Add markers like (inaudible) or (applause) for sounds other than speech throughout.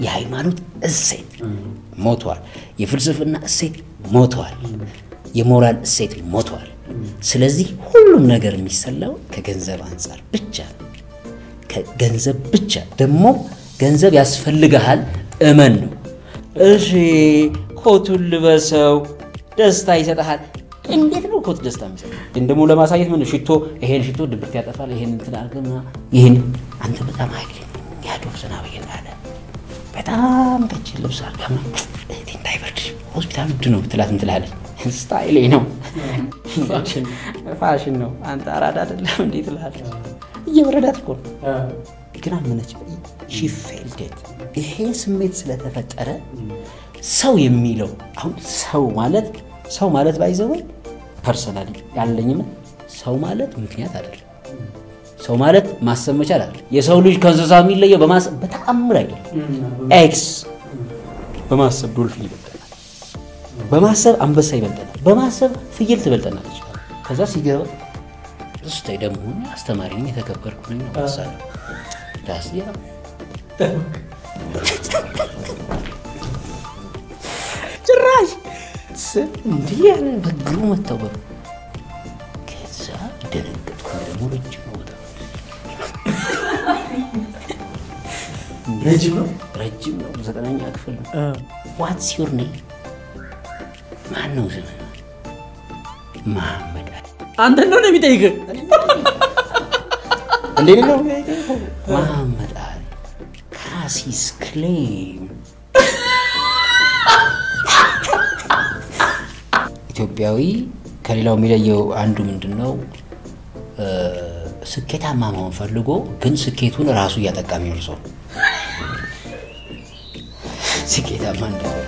የሃይማኖት እሴት ሞተዋል። የፍልስፍና እሴት ሞተዋል። የሞራል እሴት ሞተዋል። ስለዚህ ሁሉም ነገር የሚሰላው ከገንዘብ አንጻር ብቻ ከገንዘብ ብቻ ደግሞ ገንዘብ ያስፈልግሃል እመን ነው። እሺ ኮቱን ልበሰው ደስታ ይሰጥሃል። እንዴት ነው ኮት ደስታ የሚሰጥ? ግን ደግሞ ለማሳየት ምን ሽቶ ይሄን ሽቶ ድብርት ያጠፋል፣ ይሄን እንትን አድርገህ ይሄን አንተ በጣም ኃይል ያዶብ ዝናብ በጣም ቀጭን ልብስ አድርገህ እህቴ እንዳይበርድሽ ሆስፒታል ውድ ነው ትላት እንትላለች። ስታይሌ ነው ፋሽን ነው። አንተ አራዳ አይደለም እንዴት ትላለች። እየበረዳት እኮ ነው ግን አመነች። ሺ ፌልደት ይሄ ስሜት ስለተፈጠረ ሰው የሚለው አሁን ሰው ማለት ሰው ማለት ባይዘወይ ፐርሰናሊ ያለኝም ሰው ማለት ምክንያት አይደለም። ሰው ማለት ማሰብ መቻል አይደለም። የሰው ልጅ ከእንስሳ የሚለየው በማሰብ በተአምር አይደለም። ኤክስ በማሰብ ዶልፊን ይበልጠናል፣ በማሰብ አንበሳ ይበልጠናል፣ በማሰብ ፍየል ትበልጠናለች። ከዛ ሲገባ ስታይ ደግሞ አስተማሪ የተከበርኩ ነኝ ሳለ ዳስ ጭራሽ እንዲህ ያለ በግሩ በሩ ከዛ ደነገጥኩ። ደግሞ ረጅም ረጅም ነው ረጅም ነው። ዘጠነኛ ክፍል ነው። ዋትስ ዮር ኔም ማን ነው ስም? መሐመድ አሊ። አንተ ነው የሚጠይቅህ እንዴት ነው መሐመድ አሊ ካሲስ ክሌም ኢትዮጵያዊ ከሌላው የሚለየው አንዱ ምንድን ነው? ስኬታማ መሆን ፈልጎ ግን ስኬቱን ራሱ እያጠቃሚ እርሶ ስኬታማ እንደሆነ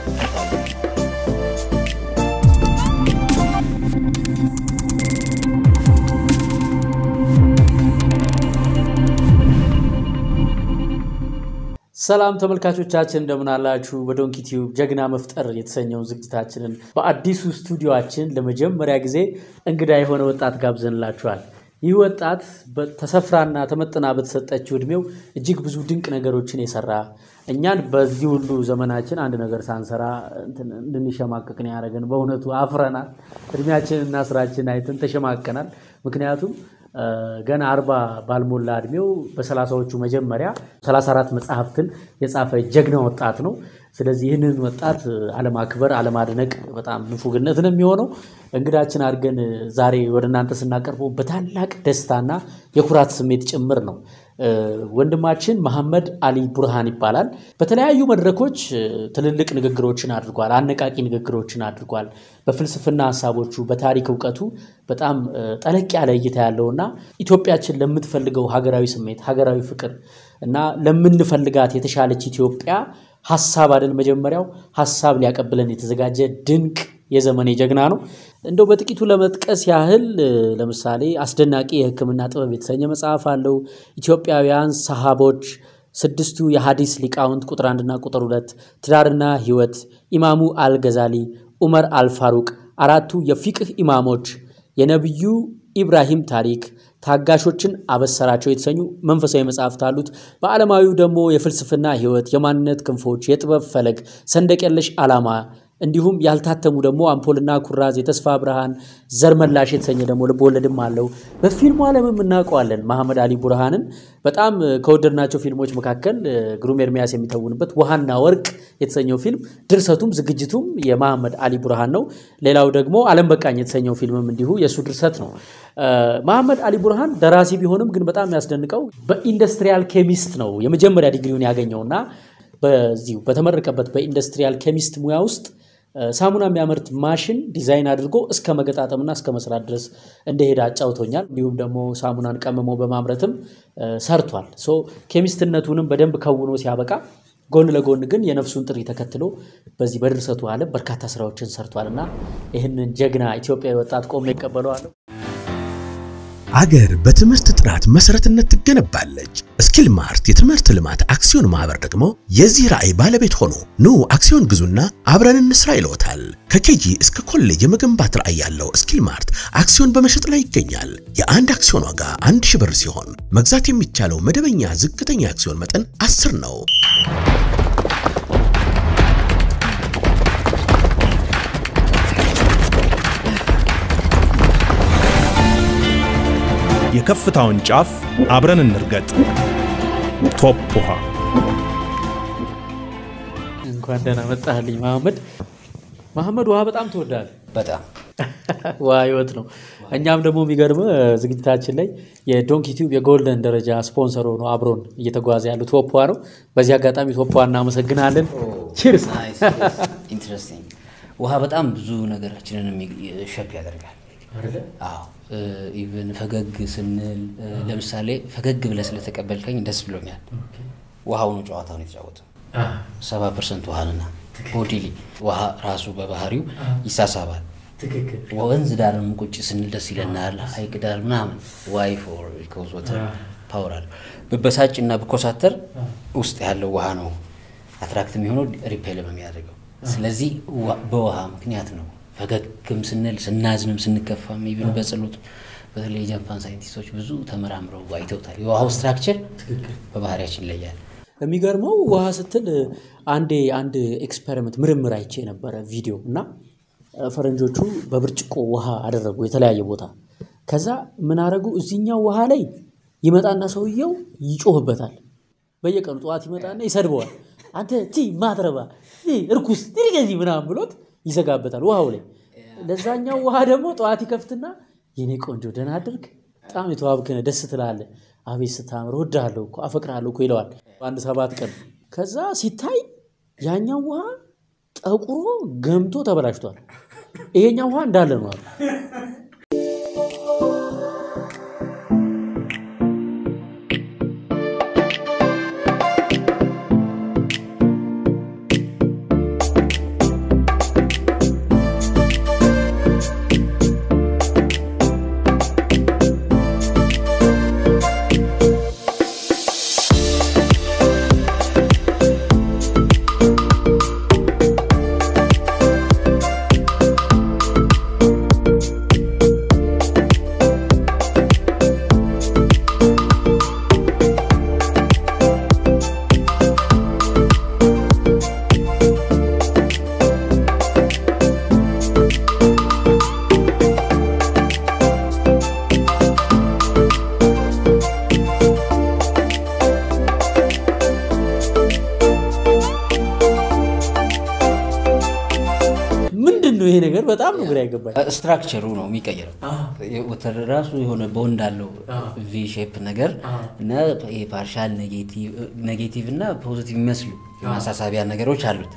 ሰላም ተመልካቾቻችን እንደምን አላችሁ? በዶንኪ ቲዩብ ጀግና መፍጠር የተሰኘውን ዝግጅታችንን በአዲሱ ስቱዲዮአችን ለመጀመሪያ ጊዜ እንግዳ የሆነ ወጣት ጋብዘንላችኋል። ይህ ወጣት ተሰፍራና ተመጥና በተሰጠችው እድሜው እጅግ ብዙ ድንቅ ነገሮችን የሰራ እኛን በዚህ ሁሉ ዘመናችን አንድ ነገር ሳንሰራ እንድንሸማቀቅን ያደረገን በእውነቱ አፍረናል። እድሜያችንና ስራችን አይተን ተሸማቀናል። ምክንያቱም ገና አርባ ባልሞላ እድሜው በሰላሳዎቹ መጀመሪያ 34 መጽሐፍትን የጻፈ ጀግና ወጣት ነው። ስለዚህ ይህንን ወጣት አለማክበር፣ አለማድነቅ በጣም ንፉግነት ነው የሚሆነው። እንግዳችን አድርገን ዛሬ ወደ እናንተ ስናቀርበው በታላቅ ደስታና የኩራት ስሜት ጭምር ነው። ወንድማችን መሐመድ አሊ ቡርሃን ይባላል። በተለያዩ መድረኮች ትልልቅ ንግግሮችን አድርጓል። አነቃቂ ንግግሮችን አድርጓል። በፍልስፍና ሀሳቦቹ፣ በታሪክ እውቀቱ በጣም ጠለቅ ያለ እይታ ያለውና ኢትዮጵያችን ለምትፈልገው ሀገራዊ ስሜት፣ ሀገራዊ ፍቅር እና ለምንፈልጋት የተሻለች ኢትዮጵያ ሀሳብ አይደል መጀመሪያው ሀሳብ ሊያቀብለን የተዘጋጀ ድንቅ የዘመኔ ጀግና ነው። እንደው በጥቂቱ ለመጥቀስ ያህል ለምሳሌ አስደናቂ የሕክምና ጥበብ የተሰኘ መጽሐፍ አለው። ኢትዮጵያውያን ሰሃቦች፣ ስድስቱ የሐዲስ ሊቃውንት ቁጥር አንድና ቁጥር ሁለት፣ ትዳርና ሕይወት፣ ኢማሙ አልገዛሊ፣ ኡመር አልፋሩቅ፣ አራቱ የፊቅህ ኢማሞች፣ የነቢዩ ኢብራሂም ታሪክ ታጋሾችን አበሰራቸው የተሰኙ መንፈሳዊ መጽሐፍት አሉት። በዓለማዊው ደግሞ የፍልስፍና ሕይወት፣ የማንነት ክንፎች፣ የጥበብ ፈለግ፣ ሰንደቅ የለሽ ዓላማ እንዲሁም ያልታተሙ ደግሞ አምፖልና ኩራዝ፣ የተስፋ ብርሃን፣ ዘር መላሽ የተሰኘ ደግሞ ልቦወለድም አለው። በፊልሙ ዓለምም እናውቀዋለን መሐመድ አሊ ቡርሃንን። በጣም ከወደድናቸው ፊልሞች መካከል ግሩም ኤርሚያስ የሚተውንበት ውሃና ወርቅ የተሰኘው ፊልም ድርሰቱም ዝግጅቱም የመሐመድ አሊ ቡርሃን ነው። ሌላው ደግሞ ዓለም በቃኝ የተሰኘው ፊልምም እንዲሁ የእሱ ድርሰት ነው። መሐመድ አሊ ቡርሃን ደራሲ ቢሆንም ግን በጣም የሚያስደንቀው በ industrial chemist ነው የመጀመሪያ ዲግሪውን ያገኘውና በዚሁ በተመረቀበት በ industrial chemist ሙያ ውስጥ ሳሙና የሚያመርት ማሽን ዲዛይን አድርጎ እስከ መገጣጠምና እስከ መስራት ድረስ እንደሄደ አጫውቶኛል። እንዲሁም ደግሞ ሳሙናን ቀምሞ በማምረትም ሰርቷል። so chemist ነቱንም በደንብ ከውኖ ሲያበቃ ጎን ለጎን ግን የነፍሱን ጥሪ ተከትሎ በዚህ በድርሰቱ ዓለም በርካታ ስራዎችን ሰርቷል እና ይህንን ጀግና ኢትዮጵያዊ ወጣት ቆሜ ይቀበለዋለሁ። አገር በትምህርት ጥራት መሰረትነት ትገነባለች። ስኪል ማርት የትምህርት ልማት አክሲዮን ማህበር ደግሞ የዚህ ራዕይ ባለቤት ሆኖ ኑ አክሲዮን ግዙና አብረን እንስራ ይለዎታል። ከኬጂ እስከ ኮሌጅ የመገንባት ራዕይ ያለው ስኪል ማርት አክሲዮን በመሸጥ ላይ ይገኛል። የአንድ አክሲዮን ዋጋ አንድ ሺህ ብር ሲሆን መግዛት የሚቻለው መደበኛ ዝቅተኛ አክሲዮን መጠን 10 ነው። የከፍታውን ጫፍ አብረን እንርገጥ። ቶፕ ውሃ እንኳን ደህና መጣህልኝ መሐመድ። መሐመድ ውሃ በጣም ትወዳለህ። በጣም (laughs) ውሃ ህይወት ነው። እኛም ደግሞ የሚገርም ዝግጅታችን ላይ የዶንኪ ቲዩብ የ golden ደረጃ ስፖንሰር ሆኖ አብሮን እየተጓዘ ያሉት ቶፕ ውሃ ነው። በዚህ አጋጣሚ ቶፕ ውሃ እናመሰግናለን። cheers። interesting። ውሃ በጣም ብዙ ነገራችንን shape ያደርጋል። አዎ even ፈገግ ስንል ለምሳሌ ፈገግ ብለህ ስለተቀበልከኝ ደስ ብሎኛል። ውሃው ነው ጨዋታውን የተጫወተው። ሰባ percent ውሃንና bodily ውሃ ራሱ በባህሪው ይሳሳባል። ወንዝ ዳርም ቁጭ ስንል ደስ ይለናል። ሀይቅ ዳር ምናምን why for because water power አለው። ብበሳጭ እና ብኮሳተር ውስጥ ያለው ውሃ ነው attract የሚሆነው repel ም የሚያደርገው። ስለዚህ በውሃ ምክንያት ነው ፈገግም ስንል ስናዝንም ስንከፋም even በጸሎት በተለይ የጃፓን scientist ኦች ብዙ ተመራምረው አይተውታል። የውሃው structure በባህሪያችን ይለያል። የሚገርመው ውሃ ስትል አንዴ አንድ experiment ምርምር አይቼ የነበረ ቪዲዮ እና ፈረንጆቹ በብርጭቆ ውሃ አደረጉ የተለያየ ቦታ። ከዛ ምን አደረጉ? እዚህኛው ውሃ ላይ ይመጣና ሰውየው ይጮህበታል። በየቀኑ ጠዋት ይመጣና ይሰድበዋል። አንተ የማትረባ እርኩስ ገዚህ ምናምን ብሎት ይዘጋበታል ውሃው ላይ። ለዛኛው ውሃ ደግሞ ጠዋት ይከፍትና የኔ ቆንጆ ደህና አደርግ፣ በጣም የተዋብክነ ደስ ትላለህ፣ አቤት ስታምር፣ እወድሃለሁ እኮ አፈቅርሃለሁ እኮ ይለዋል። በአንድ ሰባት ቀን ከዛ ሲታይ ያኛው ውሃ ጠቁሮ ገምቶ ተበላሽቷል። ይሄኛው ውሃ እንዳለ ነው አሉ። ምንድን ነው ያገባኝ። ስትራክቸሩ ነው የሚቀየረው። ወተር ራሱ የሆነ ቦንድ አለው ቪ ሼፕ ነገር እና ይሄ ፓርሻል ኔጌቲቭ እና ፖዚቲቭ የሚመስሉ ማሳሳቢያ ነገሮች አሉት።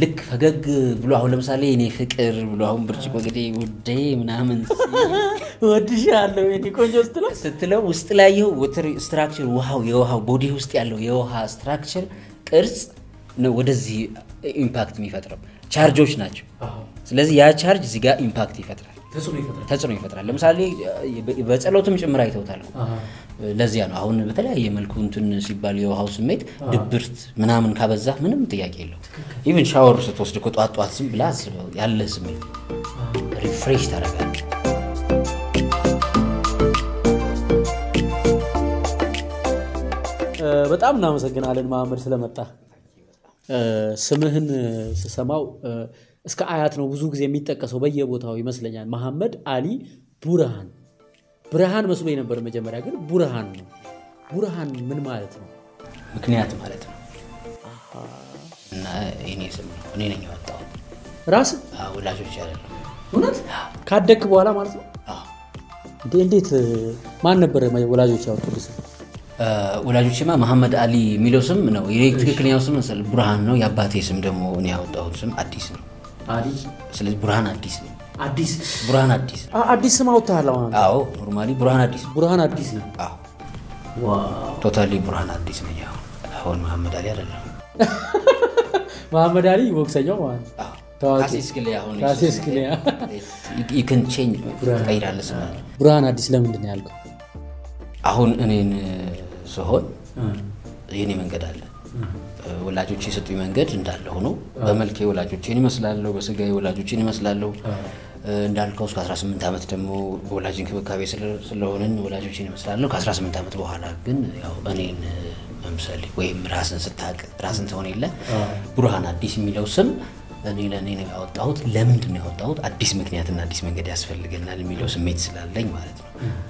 ልክ ፈገግ ብሎ አሁን ለምሳሌ እኔ ፍቅር ብሎ አሁን ብርጭቆ እንግዲህ ውዴ ምናምን (laughs) ወድሻለሁ የኔ ቆንጆ ስትለው ስትለው ውስጥ ላይ ይኸው ወተር ስትራክቸር ውሃው የውሃው ቦዲ ውስጥ ያለው የውሃ ስትራክቸር ቅርጽ ነው ወደዚህ impact የሚፈጥረው charge ኦች ናቸው። ስለዚህ ያ ቻርጅ እዚህ ጋር impact ይፈጥራል፣ ተጽዕኖ ይፈጥራል። ለምሳሌ በጸሎትም ጭምር አይተውታል። ለዚያ ነው አሁን በተለያየ መልኩ እንትን ሲባል የውሃው ስሜት ድብርት ምናምን ካበዛ ምንም ጥያቄ የለው። even shower ስትወስድ እኮ ጧት ጧት ዝም ብላ አስበው ያለ ስሜት refresh ታደርጋለህ። በጣም እናመሰግናለን መሐመድ ስለመጣ። ስምህን ስሰማው እስከ አያት ነው ብዙ ጊዜ የሚጠቀሰው በየቦታው ይመስለኛል። መሐመድ አሊ ቡርሃን ብርሃን መስሎ የነበር መጀመሪያ ግን ቡርሃን ነው። ቡርሃን ምን ማለት ነው? ምክንያት ማለት ነው እና የኔ ስም ነው። እኔ ነኝ ያወጣሁት፣ ራስ ወላጆች አይደለም። እውነት ካደግክ በኋላ ማለት ነው። እንዴ እንዴት ማን ነበረ ወላጆች ያወጡልህ ስም? ወላጆችማ መሐመድ አሊ የሚለው ስም ነው ትክክለኛው ስም ቡርሃን ነው። የአባቴ ስም ደግሞ እኔ ያወጣሁት ስም አዲስ ነው። ስለዚህ ቡርሃን አዲስ ነው። አዲስ ቡርሃን አዲስ ነው። አዲስ ስም አውጥተሃል አሁን? አዎ normally ቡርሃን አዲስ ነው። ቡርሃን አዲስ ነው። አዎ totally ቡርሃን አዲስ ነኝ። አሁን አሁን መሐመድ አሊ አይደለም። (laughs) መሐመድ አሊ ቦክሰኛው ማለት ነው። ቡርሃን (laughs) አዲስ ለምንድን ነው ያልከው? አሁን እኔን ስሆን የኔ መንገድ አለ። ወላጆች የሰጡኝ መንገድ እንዳለ ሆኖ በመልኬ ወላጆቼን ይመስላለሁ፣ በስጋዬ ወላጆቼን ይመስላለሁ። እንዳልከው እስከ 18 ዓመት ደግሞ በወላጅ እንክብካቤ ስለሆንን ወላጆቼን ይመስላለሁ። ከ18 ዓመት በኋላ ግን ያው እኔን መምሰል ወይም ራስን ስታቅ ራስን ትሆን የለ ቡርሃን አዲስ የሚለው ስም እኔ ለእኔ ነው ያወጣሁት። ለምንድን ነው ያወጣሁት? አዲስ ምክንያትና አዲስ መንገድ ያስፈልገናል የሚለው ስሜት ስላለኝ ማለት ነው።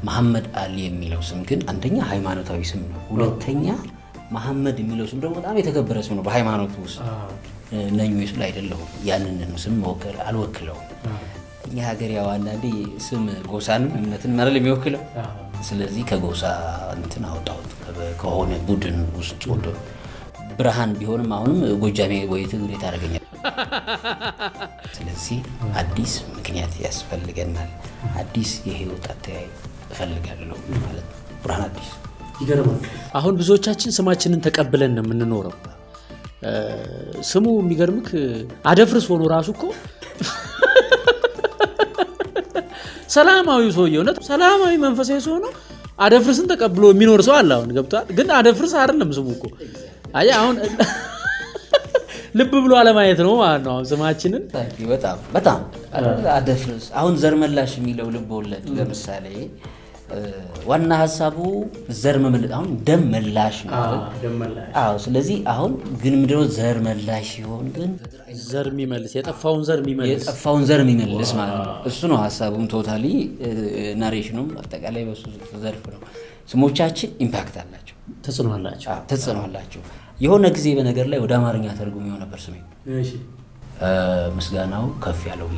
መሐመድ አሊ የሚለው ስም ግን አንደኛ ሃይማኖታዊ ስም ነው። ሁለተኛ መሐመድ የሚለው ስም ደግሞ በጣም የተከበረ ስም ነው በሃይማኖቱ ውስጥ ነኝ ወይ ስል አይደለሁም። ያንን ስም መወከል አልወክለውም። እኛ ሀገር ያው አንዳንዴ ስም ጎሳንም እምነትን መረል የሚወክለው ስለዚህ ከጎሳ እንትን አወጣሁት ከሆነ ቡድን ውስጥ ወደ ብርሃን ቢሆንም አሁንም ጎጃሜ ወይ ትግሬ ታደርገኛል። (laughs) ስለዚህ አዲስ ምክንያት ያስፈልገናል። አዲስ የህይወት አተያይ እፈልጋለሁ ማለት ነው። ብርሃን አዲስ ይገርማል። አሁን ብዙዎቻችን ስማችንን ተቀብለን ነው የምንኖረው። ስሙ የሚገርምክ አደፍርስ ሆኖ ራሱ እኮ ሰላማዊ ሰውዬ እውነት ሰላማዊ መንፈሳዊ ሰው ነው። አደፍርስን ተቀብሎ የሚኖር ሰው አለ። አሁን ገብቷል። ግን አደፍርስ አይደለም ስሙ እኮ አየህ። አሁን ልብ ብሎ አለማየት ነው ማለት ነው። አሁን ስማችንን በጣም በጣም አደፍርስ አሁን ዘር መላሽ የሚለው ልብ ወለድ ለምሳሌ ዋና ሀሳቡ ዘር መመለስ አሁን ደም መላሽ ነው። አዎ ስለዚህ አሁን ግን ምንድነው ዘር መላሽ ሲሆን ግን ዘር የሚመልስ የጠፋውን ዘር የሚመልስ የጠፋውን ዘር የሚመልስ ማለት ነው። እሱ ነው ሀሳቡም totally narration ኡም አጠቃላይ በሱ ዘርፍ ነው። ስሞቻችን impact አላቸው፣ ተጽዕኖ አላቸው። አዎ፣ ተጽዕኖ አላቸው። የሆነ ጊዜ በነገር ላይ ወደ አማርኛ ተርጉሜው ነበር ስሜ ምስጋናው ከፍ ያለው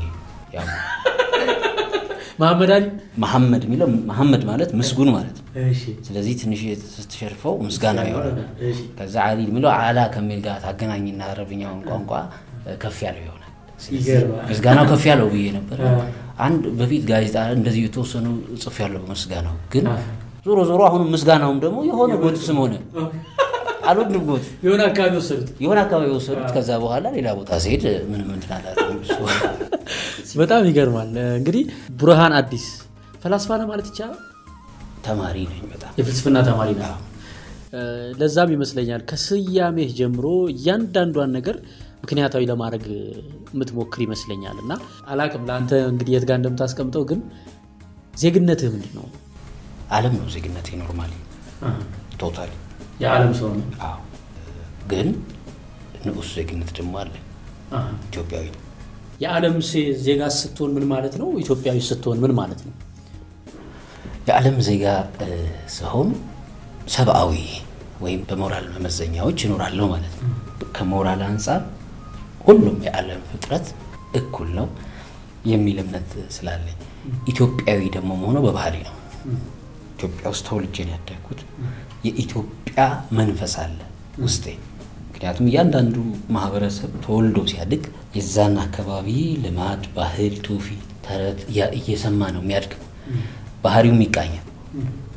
ያው መሐመድ አሊ መሐመድ የሚለው መሐመድ ማለት ምስጉን ማለት ነው። ስለዚህ ትንሽ ስትሸርፈው ምስጋናው ይሆናል። ከዛ አሊ የሚለው አላ ከሚል ጋር ታገናኝና አረብኛውን ቋንቋ ከፍ ያለው ይሆናል። ምስጋናው ከፍ ያለው ብዬ ነበር። አንድ በፊት ጋዜጣ እንደዚህ የተወሰኑ ጽፍ ያለው ምስጋናው ግን ዞሮ ዞሮ አሁንም ምስጋናውም ደግሞ የሆነ ጎት ስም ሆነ። አልወድም ጎት የሆነ አካባቢ ወሰዱት። የሆነ አካባቢ የወሰዱት። ከዛ በኋላ ሌላ ቦታ ሲሄድ ምንም እንትን አላለም። በጣም ይገርማል። እንግዲህ ብርሃን አዲስ ፈላስፋ ነው ማለት ይቻላል። ተማሪ ነኝ በጣም የፍልስፍና ተማሪ ነው። ለዛም ይመስለኛል ከስያሜህ ጀምሮ እያንዳንዷን ነገር ምክንያታዊ ለማድረግ የምትሞክር ይመስለኛል። እና አላቅም ለአንተ እንግዲህ የት ጋር እንደምታስቀምጠው ግን ዜግነትህ ምንድን ነው? ዓለም ነው ዜግነቴ normally totally የዓለም ሰው ነው። ግን ንዑስ ዜግነት ደግሞ አለ ኢትዮጵያዊ የዓለም ዜጋ ስትሆን ምን ማለት ነው? ኢትዮጵያዊ ስትሆን ምን ማለት ነው? የዓለም ዜጋ ስሆን ሰብአዊ ወይም በሞራል መመዘኛዎች ይኖራለሁ ማለት ነው። ከሞራል አንጻር ሁሉም የዓለም ፍጥረት እኩል ነው የሚል እምነት ስላለኝ ኢትዮጵያዊ ደግሞ መሆነው በባህሪ ነው። ኢትዮጵያ ውስጥ ተወልጄ ነው ያደግኩት። የኢትዮጵያ መንፈስ አለ ውስጤ። ምክንያቱም እያንዳንዱ ማህበረሰብ ተወልዶ ሲያድግ የዛን አካባቢ ልማድ፣ ባህል፣ ትውፊት፣ ተረት እየሰማ ነው የሚያድገው። ባህሪውም ይቃኛል።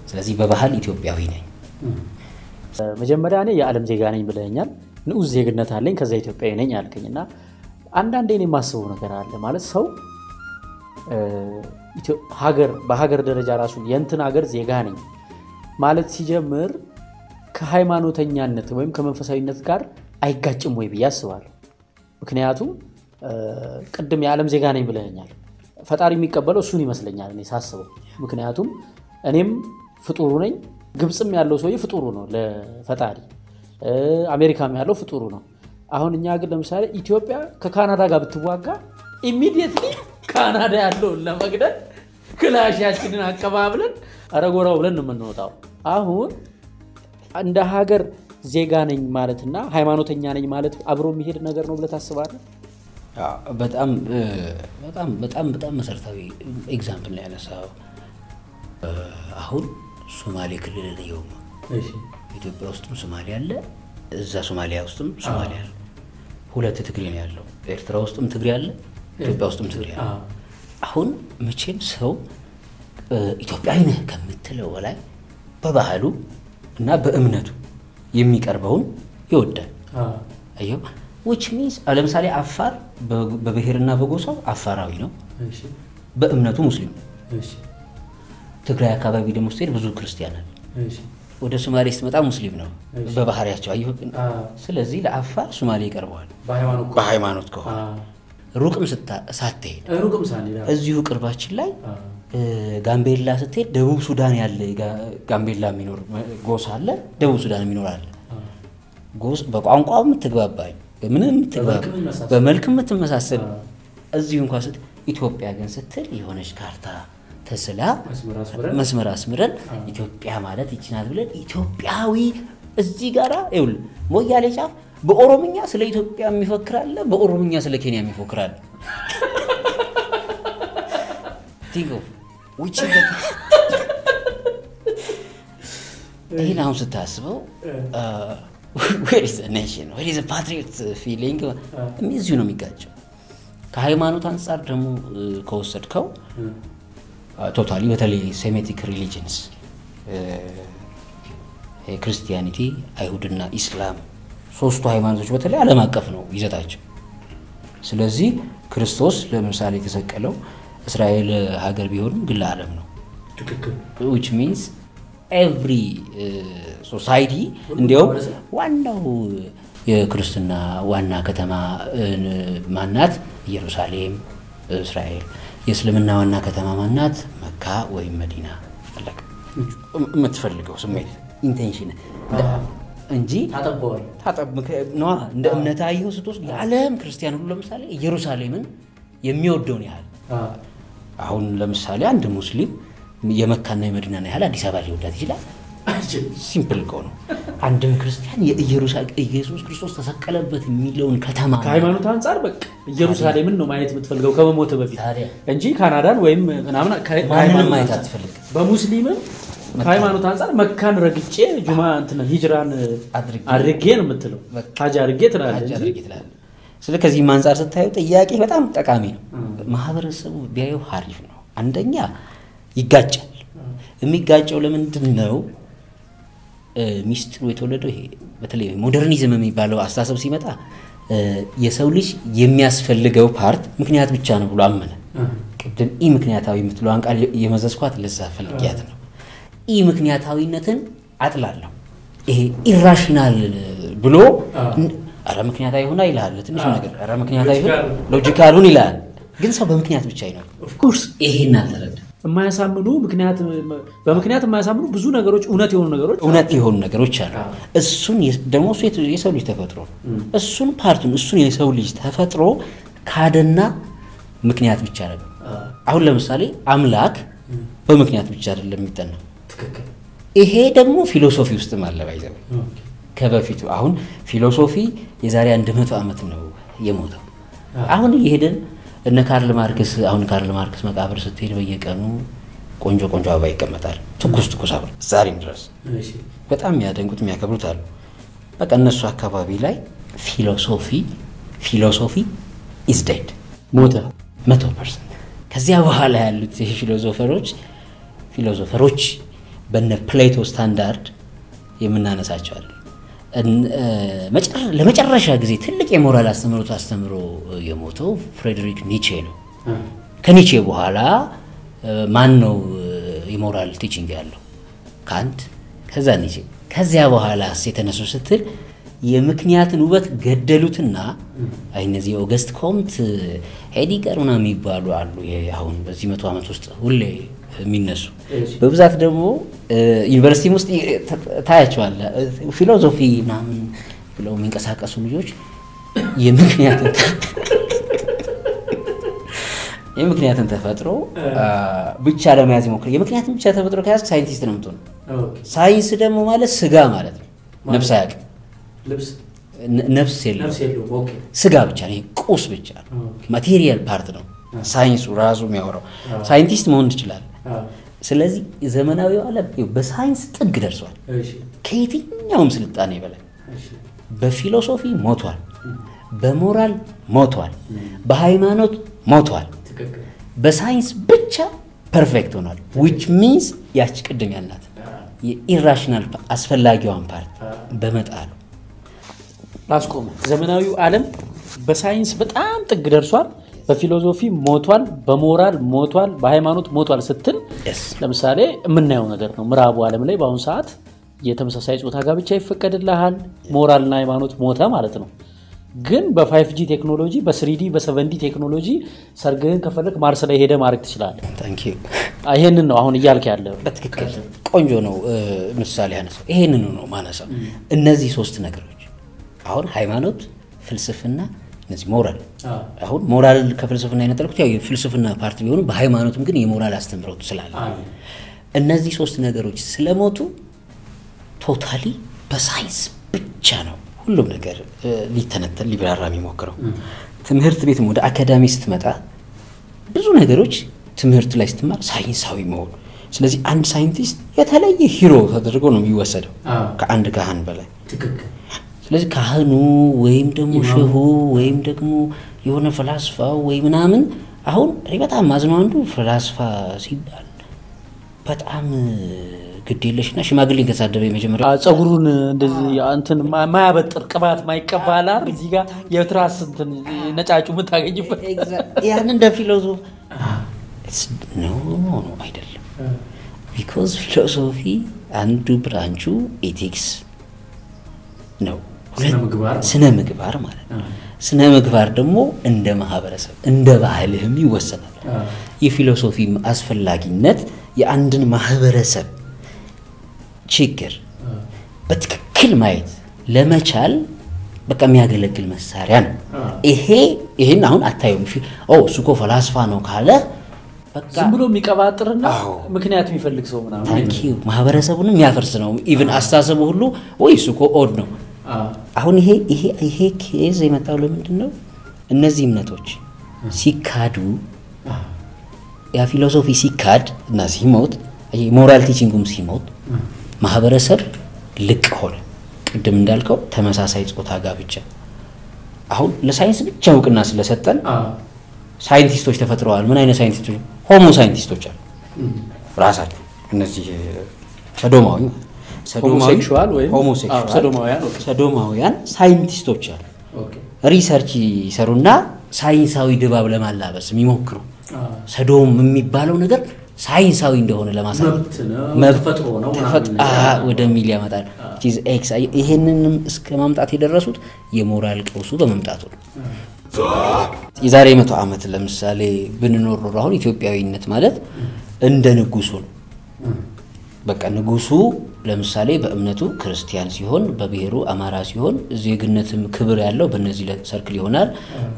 ስለዚህ በባህል ኢትዮጵያዊ ነኝ። መጀመሪያ እኔ የዓለም ዜጋ ነኝ ብለኛል። ንዑስ ዜግነት አለኝ፣ ከዛ ኢትዮጵያዊ ነኝ አልከኝ እና አንዳንዴ እኔ የማስበው ነገር አለ ማለት ሰው ሀገር በሀገር ደረጃ ራሱ የእንትን ሀገር ዜጋ ነኝ ማለት ሲጀምር ከሃይማኖተኛነት ወይም ከመንፈሳዊነት ጋር አይጋጭም ወይ ብዬ አስባለሁ። ምክንያቱም ቅድም የዓለም ዜጋ ነኝ ብለኛል። ፈጣሪ የሚቀበለው እሱን ይመስለኛል እኔ ሳስበው። ምክንያቱም እኔም ፍጡሩ ነኝ፣ ግብፅም ያለው ሰውዬ ፍጡሩ ነው ለፈጣሪ፣ አሜሪካም ያለው ፍጡሩ ነው። አሁን እኛ ግን ለምሳሌ ኢትዮጵያ ከካናዳ ጋር ብትዋጋ ኢሚዲየትሊ ካናዳ ያለውን ለመግደል ክላሻችንን አቀባብለን አረጎራው ብለን የምንወጣው። አሁን እንደ ሀገር ዜጋ ነኝ ማለትና ሃይማኖተኛ ነኝ ማለት አብሮ የሚሄድ ነገር ነው ብለህ ታስባለህ? በጣም በጣም በጣም በጣም መሰረታዊ example ነው ያነሳው። አሁን ሶማሌ ክልል ለየውም ኢትዮጵያ ውስጥም ሶማሌ አለ፣ እዛ ሶማሊያ ውስጥም ሶማሌ አለ። ሁለት ትግሬ ነው ያለው። ኤርትራ ውስጥም ትግሬ አለ፣ ኢትዮጵያ ውስጥም ትግሬ አሁን መቼም ሰው ኢትዮጵያዊ ነህ ከምትለው በላይ በባህሉ እና በእምነቱ የሚቀርበውን ይወዳል። አየው which means ለምሳሌ አፋር በብሔርና በጎሳው አፋራዊ ነው፣ በእምነቱ ሙስሊም። ትግራይ አካባቢ ደግሞ ስትሄድ ብዙ ክርስቲያን አለ። ወደ ሶማሌ ስትመጣ ሙስሊም ነው በባህሪያቸው። አየሁ። ስለዚህ ለአፋር ሶማሌ ይቀርበዋል። በሃይማኖት ከሆነ ሩቅም ሳትሄድ እዚሁ ቅርባችን ላይ ጋምቤላ ስትሄድ ደቡብ ሱዳን ያለ ጋምቤላ የሚኖር ጎሳ አለ፣ ደቡብ ሱዳን የሚኖር አለ። በቋንቋ የምትግባባኝ ምንም የምትግባባ በመልክ የምትመሳሰል። እዚሁ እንኳ ስት ኢትዮጵያ ግን ስትል የሆነች ካርታ ተስላ መስመር አስምረን ኢትዮጵያ ማለት ይቺ ናት ብለን ኢትዮጵያዊ እዚህ ጋራ ይኸውልህ ሞያሌ ጫፍ በኦሮምኛ ስለ ኢትዮጵያ የሚፎክር አለ፣ በኦሮምኛ ስለ ኬንያ ውጭ (laughs) ይህን አሁን ስታስበው nation patriot feeling እዚሁ ነው የሚጋጨው። ከሃይማኖት አንጻር ደግሞ ከወሰድከው totally በተለይ Semitic religions Christianity፣ አይሁድና ኢስላም ሶስቱ ሃይማኖቶች በተለይ ዓለም አቀፍ ነው ይዘታቸው። ስለዚህ ክርስቶስ ለምሳሌ የተሰቀለው እስራኤል ሀገር ቢሆንም ግን ለዓለም ነው which means every society እንዲያውም ዋናው የክርስትና ዋና ከተማ እ፣ ማናት? ኢየሩሳሌም እስራኤል። የእስልምና ዋና ከተማ ማናት? መካ ወይም መዲና። የምትፈልገው ስሜት intention እንጂ ነዋ እንደ እምነት አየሁ ስትወስድ የዓለም ክርስቲያን ሁሉ ለምሳሌ ኢየሩሳሌምን የሚወደውን ያህል አሁን ለምሳሌ አንድ ሙስሊም የመካና የመዲናን ያህል አዲስ አበባ ሊወዳት ይችላል። simple እኮ ነው። አንድም ክርስቲያን የኢየሩሳሌም ኢየሱስ ክርስቶስ ተሰቀለበት የሚለውን ከተማ ከሃይማኖት አንጻር በቃ ኢየሩሳሌምን ነው ማየት የምትፈልገው ከመሞት በፊት እንጂ ካናዳን ወይም ምናምን ማንንም ማየት አንጻር። አትፈልግም። በሙስሊምም ከሃይማኖት አንጻር መካን ረግጬ ጁማ እንትን ሂጅራን አድርጌ ነው የምትለው ሀጅ አድርጌ ትላለህ ስለ ከዚህም አንጻር ስታየው ጥያቄ በጣም ጠቃሚ ነው። ማህበረሰቡ ቢያየው ሀሪፍ ነው። አንደኛ ይጋጫል። የሚጋጨው ለምንድን ነው? ሚስጥሩ የተወለደው ይሄ በተለይ modernism የሚባለው አስተሳሰብ ሲመጣ የሰው ልጅ የሚያስፈልገው part ምክንያት ብቻ ነው ብሎ አመነ። ቅድም ኢ ምክንያታዊ የምትለዋን ቃል የመዘዝኳት ለዛ ፈልጊያት ነው። ኢ ምክንያታዊነትን አጥላለሁ። ይሄ irrational ብሎ ኧረ ምክንያታዊ ሆና ይልሃል። ትንሽ ነገር ኧረ ምክንያታዊ ይሁን logical ኡን ይልሃል። ግን ሰው በምክንያት ብቻ ይኖር። of course ይሄን አልተረዳ የማያሳምኑ ምክንያት በምክንያት የማያሳምኑ ብዙ ነገሮች እውነት የሆኑ ነገሮች እውነት የሆኑ ነገሮች አሉ። እሱን ደግሞ የሰው ልጅ ተፈጥሮ እሱን part ኡን እሱን የሰው ልጅ ተፈጥሮ ካደና ምክንያት ብቻ አይደለም። አሁን ለምሳሌ አምላክ በምክንያት ብቻ አይደለም የሚጠናው። ይሄ ደግሞ philosophy ውስጥም አለ by the way ከበፊቱ አሁን philosophy የዛሬ አንድ መቶ ዓመት ነው የሞተው። አሁን እየሄድን እነ ካርል ማርክስ አሁን ካርል ማርክስ መቃብር ስትሄድ በየቀኑ ቆንጆ ቆንጆ አበባ ይቀመጣል። ትኩስ ትኩስ አበባ ዛሬም ድረስ በጣም የሚያደንቁት የሚያከብሩት አሉ። በቃ እነሱ አካባቢ ላይ philosophy philosophy is dead ሞተ መቶ percent። ከዚያ በኋላ ያሉት philosopher ኦች philosopher ኦች በነ ፕሌቶ ስታንዳርድ የምናነሳቸው አለ። ለመጨረሻ ጊዜ ትልቅ የሞራል አስተምህሮት አስተምሮ የሞተው ፍሬድሪክ ኒቼ ነው። ከኒቼ በኋላ ማን ነው የሞራል teaching ያለው? ካንት፣ ከዛ ኒቼ። ከዚያ በኋላ የተነሱ ስትል የምክንያትን ውበት ገደሉትና አይ እነዚህ የኦገስት ኮምት ሄዲገር ምናምን የሚባሉ አሉ። አሁን በዚህ መቶ ዓመት ውስጥ ሁሌ የሚነሱ በብዛት ደግሞ ዩኒቨርሲቲም ውስጥ ታ- ታያቸዋለህ። እ፣ philosophy ምናምን ብለው የሚንቀሳቀሱ ልጆች የምክንያትን (laughs) የምክንያትን ተፈጥሮ ብቻ ለመያዝ ይሞክር። የምክንያትን ብቻ ተፈጥሮ ከያዝክ ሳይንቲስት ነው የምትሆነው። ሳይንስ ደግሞ ማለት ስጋ ማለት ነው። ነፍስ አያውቅም። ነፍስ የለውም። ስጋ ብቻ ነው። ቁስ ብቻ ነው። material part ነው ሳይንሱ ራሱ የሚያወራው። ሳይንቲስት መሆን ትችላለህ። ስለዚህ ዘመናዊው ዓለም ይኸው በሳይንስ ጥግ ደርሷል። እሺ። ከየትኛውም ስልጣኔ በላይ እሺ። በ philosophy ሞቷል፣ በሞራል ሞቷል፣ በሃይማኖት ሞቷል። በሳይንስ ብቻ perfect ሆኗል። which means ያች ቅድም ያልናት የ irrational አስፈላጊዋን part በመጣሉ። ላስቆመ ዘመናዊው ዓለም በሳይንስ በጣም ጥግ ደርሷል። በ philosophy ሞቷል፣ በሞራል ሞቷል፣ በሃይማኖት ሞቷል ስትል. ለምሳሌ የምናየው ነገር ነው። ምዕራቡ ዓለም ላይ በአሁኑ ሰዓት የተመሳሳይ ጾታ ጋብቻ ይፈቀድልሃል። ሞራልና ሃይማኖት ሞተ ማለት ነው። ግን በ five G ቴክኖሎጂ፣ በስሪዲ በሰቨንዲ ቴክኖሎጂ ሰርግህን ከፈለግህ ማርስ ላይ ሄደህ ማድረግ ትችላለህ። ይሄንን ነው አሁን እያልክ ያለ በትክክል ቆንጆ ነው። ምሳሌ ያነሳው ይሄንኑ ነው ማነሳው። እነዚህ ሶስት ነገሮች አሁን ሃይማኖት፣ ፍልስፍና፣ እነዚህ ሞራል አሁን ሞራል ከፍልስፍና የነጠልኩት ያው የፍልስፍና part ቢሆኑ በሃይማኖትም ግን የሞራል አስተምህሮት ስላለ እነዚህ ሶስት ነገሮች ስለሞቱ totally በሳይንስ ብቻ ነው ሁሉም ነገር ሊተነተን ሊብራራ የሚሞክረው። ትምህርት ቤትም ወደ አካዳሚ ስትመጣ ብዙ ነገሮች ትምህርት ላይ ስትማር ሳይንሳዊ መሆኑ ስለዚህ አንድ ሳይንቲስት የተለየ hero ተደርጎ ነው የሚወሰደው ከአንድ ካህን በላይ። ትክክል ስለዚህ ካህኑ ወይም ደግሞ ሼሁ ወይም ደግሞ የሆነ ፈላስፋው ወይ ምናምን አሁን እኔ በጣም ማዝነው አንዱ ፈላስፋ ሲባል በጣም ግድ የለሽና ሽማግሌን ከሳደበ የመጀመሪያ ጸጉሩን እንደዚህ እንትን ማያበጥር ቅባት ማይቀባ አይደል? እዚህ ጋር የትራስ እንትን ነጫጩ የምታገኝበት ያን እንደ philosopher no no አይደለም። because philosophy አንዱ branch ኡ ethics ነው። ስነ ምግባር ማለት ስነ ምግባር ማለት ነው። ስነ ምግባር ደግሞ እንደ ማህበረሰብ እንደ ባህልህም ይወሰናል። የ philosophy አስፈላጊነት የአንድን ማህበረሰብ ችግር በትክክል ማየት ለመቻል በቃ የሚያገለግል መሳሪያ ነው። ይሄ ይህን አሁን ኦ እሱ እኮ ፈላስፋ ነው ካለ በቃ ዝም ብሎ የሚቀባጥርና ምክንያት የሚፈልግ ሰው ምናምን ማህበረሰቡንም የሚያፈርስ ነው። even አስተሳሰቡ ሁሉ ወይ እሱ እኮ odd ነው። አሁን ይሄ ይሄ ይሄ case የመጣው ለምንድን ነው? እነዚህ እምነቶች ሲካዱ ያ philosophy ሲካድ እና ሲሞት moral teaching ኡም ሲሞት ማህበረሰብ ልቅ ሆነ። ቅድም እንዳልከው ተመሳሳይ ጾታ ጋብቻ አሁን ለሳይንስ ብቻ እውቅና ስለሰጠን ሳይንቲስቶች ተፈጥረዋል። ምን አይነት ሳይንቲስቶች? homo ሳይንቲስቶች አሉ ራሳቸው እነዚህ ሰዶማዊ homosexual ወይም? ሰዶማውያን ሳይንቲስቶች አሉ። research ይሰሩና ሳይንሳዊ ድባብ ለማላበስ የሚሞክሩ ሰዶም የሚባለው ነገር ሳይንሳዊ እንደሆነ ለማሳየት ወደሚል ያመጣል። ይሄንንም እስከ ማምጣት የደረሱት የሞራል ቀውሱ በመምጣቱ ነው። የዛሬ መቶ ዓመት ለምሳሌ ብንኖር ኖሮ አሁን ኢትዮጵያዊነት ማለት እንደ ንጉሱ ነው። በቃ ንጉሱ ለምሳሌ በእምነቱ ክርስቲያን ሲሆን በብሔሩ አማራ ሲሆን ዜግነትም ክብር ያለው በእነዚህ ሰርክል ይሆናል።